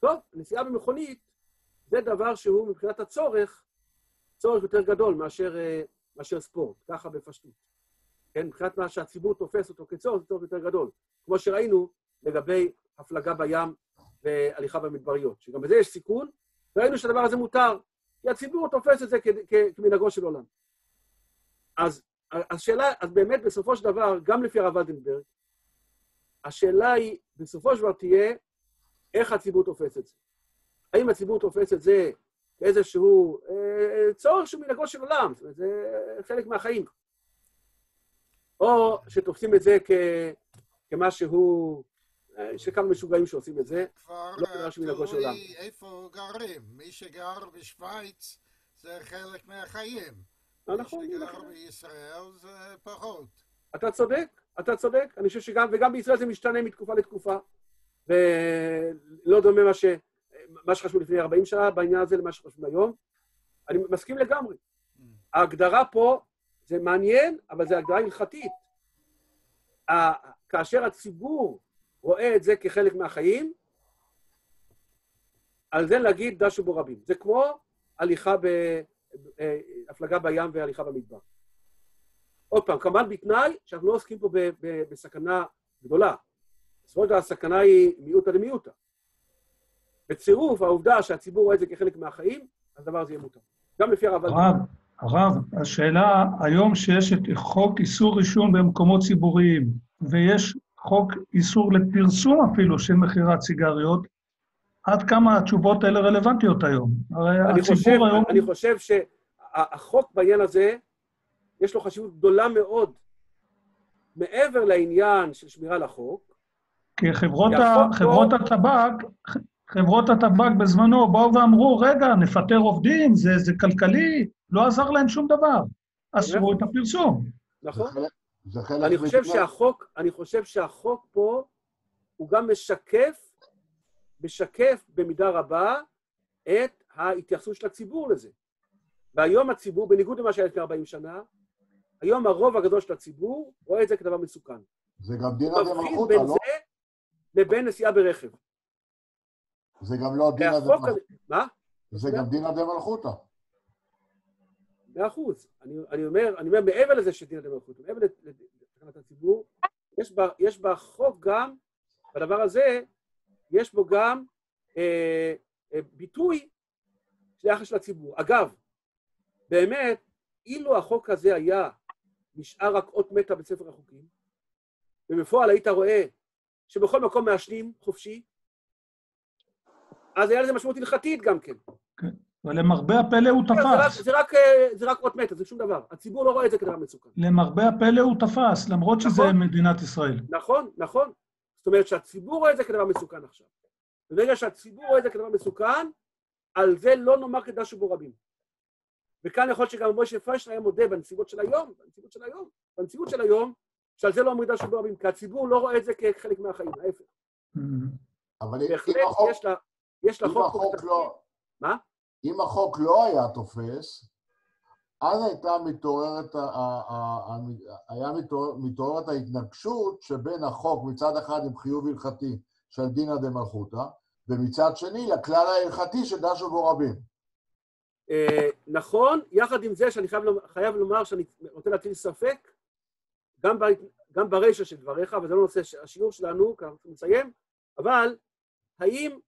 טוב, נסיעה במכונית זה דבר שהוא מבחינת הצורך, צורך יותר גדול מאשר, אה, מאשר ספורט, ככה בפשטות. כן, מבחינת מה שהציבור תופס אותו כצורך, זה צורך יותר גדול. כמו שראינו לגבי הפלגה בים והליכה במדבריות, שגם בזה יש סיכון, וראינו שהדבר הזה מותר, כי הציבור תופס את זה כמנהגו של עולם. אז השאלה, אז באמת בסופו של דבר, גם לפי הרב ולדנברג, השאלה היא, בסופו של דבר תהיה, איך הציבור תופס את זה. האם הציבור תופס את זה כאיזשהו אה, צורך שהוא מנהגו של עולם, זאת אומרת, זה חלק מהחיים. או שתופסים את זה כ, כמשהו, אה, שכמה משוגעים שעושים את זה. כבר לא. תלוי איפה גרים. מי שגר בשוויץ זה חלק מהחיים. אה, נכון, מי שגר נכון. בישראל זה פחות. אתה צודק, אתה צודק. אני חושב שגם, וגם בישראל זה משתנה מתקופה לתקופה. ולא דומה מה, ש, מה שחשבו לפני 40 שנה בעניין הזה למה שחושבים היום. אני מסכים לגמרי. ההגדרה פה, זה מעניין, אבל זו הגדרה הלכתית. כאשר הציבור רואה את זה כחלק מהחיים, על זה להגיד דשו בו רבים. זה כמו הליכה ב... הפלגה בים והליכה במדבר. עוד פעם, כמובן בתנאי שאנחנו לא עוסקים פה ב- ב- בסכנה גדולה. בסופו של דבר הסכנה היא מיעוטה למיעוטה. בצירוף העובדה שהציבור רואה את זה כחלק מהחיים, אז הדבר הזה יהיה מותר. גם לפי הרב הרב. הרב, השאלה, היום שיש את חוק איסור עישון במקומות ציבוריים, ויש חוק איסור לפרסום אפילו של מכירת סיגריות, עד כמה התשובות האלה רלוונטיות היום? הרי אני הציבור חושב, היום... אני חושב שהחוק בעניין הזה, יש לו חשיבות גדולה מאוד, מעבר לעניין של שמירה על החוק, כי חברות, ה, חברות פה- הטבק, חברות הטבק בזמנו באו ואמרו, רגע, נפטר עובדים, זה, זה כלכלי, לא עזר להם שום דבר. אסרו את הפרסום. נכון? אני חושב שהחוק, אני חושב שהחוק פה, הוא גם משקף, משקף במידה רבה את ההתייחסות של הציבור לזה. והיום הציבור, בניגוד למה שהיה לפני 40 שנה, היום הרוב הגדול של הציבור רואה את זה כדבר מסוכן. זה גם דינא דמלכותא, לא? זה לבין נסיעה ברכב. זה גם לא דינא דמלכותא. מה? זה גם דינא דמלכותא. מאה אחוז. אני, אני אומר, אני אומר, מעבר לזה שדינא דמלכות, מעבר לתקנת הציבור, יש בה, יש בה חוק גם, בדבר הזה, יש בו גם אה, אה, ביטוי של יחס של הציבור. אגב, באמת, אילו החוק הזה היה נשאר רק אות מתה בספר החוקים, ובפועל היית רואה שבכל מקום מעשנים חופשי, אז היה לזה משמעות הלכתית גם כן. ולמרבה הפלא הוא זה רק- תפס. זה רק, אה, זה רק אות מתה, זה שום דבר. הציבור לא רואה את זה כדבר מסוכן. למרבה הפלא הוא תפס, למרות שזה נכון. מדינת ישראל. נכון, נכון. זאת אומרת שהציבור רואה את זה כדבר מסוכן עכשיו. ברגע שהציבור רואה את זה כדבר מסוכן, על זה לא נאמר כדע שבו רבים. וכאן יכול להיות שגם משה פיינשטיין היה מודה בנסיבות של היום, בנסיבות של היום, בנסיבות של היום, שעל זה לא אומרים שבו רבים, כי הציבור לא רואה את זה כחלק מהחיים, ההפך. אבל אם- בהחלט החוק- יש לה, יש אם לחוק. לא... מה? אם החוק לא היה תופס, אז הייתה מתעוררת, היה מתעורר- מתעוררת ההתנגשות שבין החוק מצד אחד עם חיוב הלכתי של דינא דמלכותא, ומצד שני לכלל ההלכתי שדשו בו רבים. אה, נכון, יחד עם זה שאני חייב, לומר- שאני רוצה להטיל ספק, גם, ב, של דבריך, וזה לא נושא השיעור שלנו, כי אנחנו לסיים, אבל האם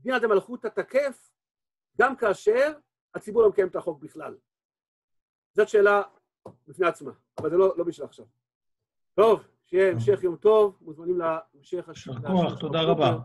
דינא דמלכותא תקף גם כאשר הציבור לא מקיים את החוק בכלל? זאת שאלה בפני עצמה, אבל זה לא, לא בשביל עכשיו. טוב, שיהיה המשך יום טוב, מוזמנים להמשך... הש- יישר להשיב כוח, של תודה רבה.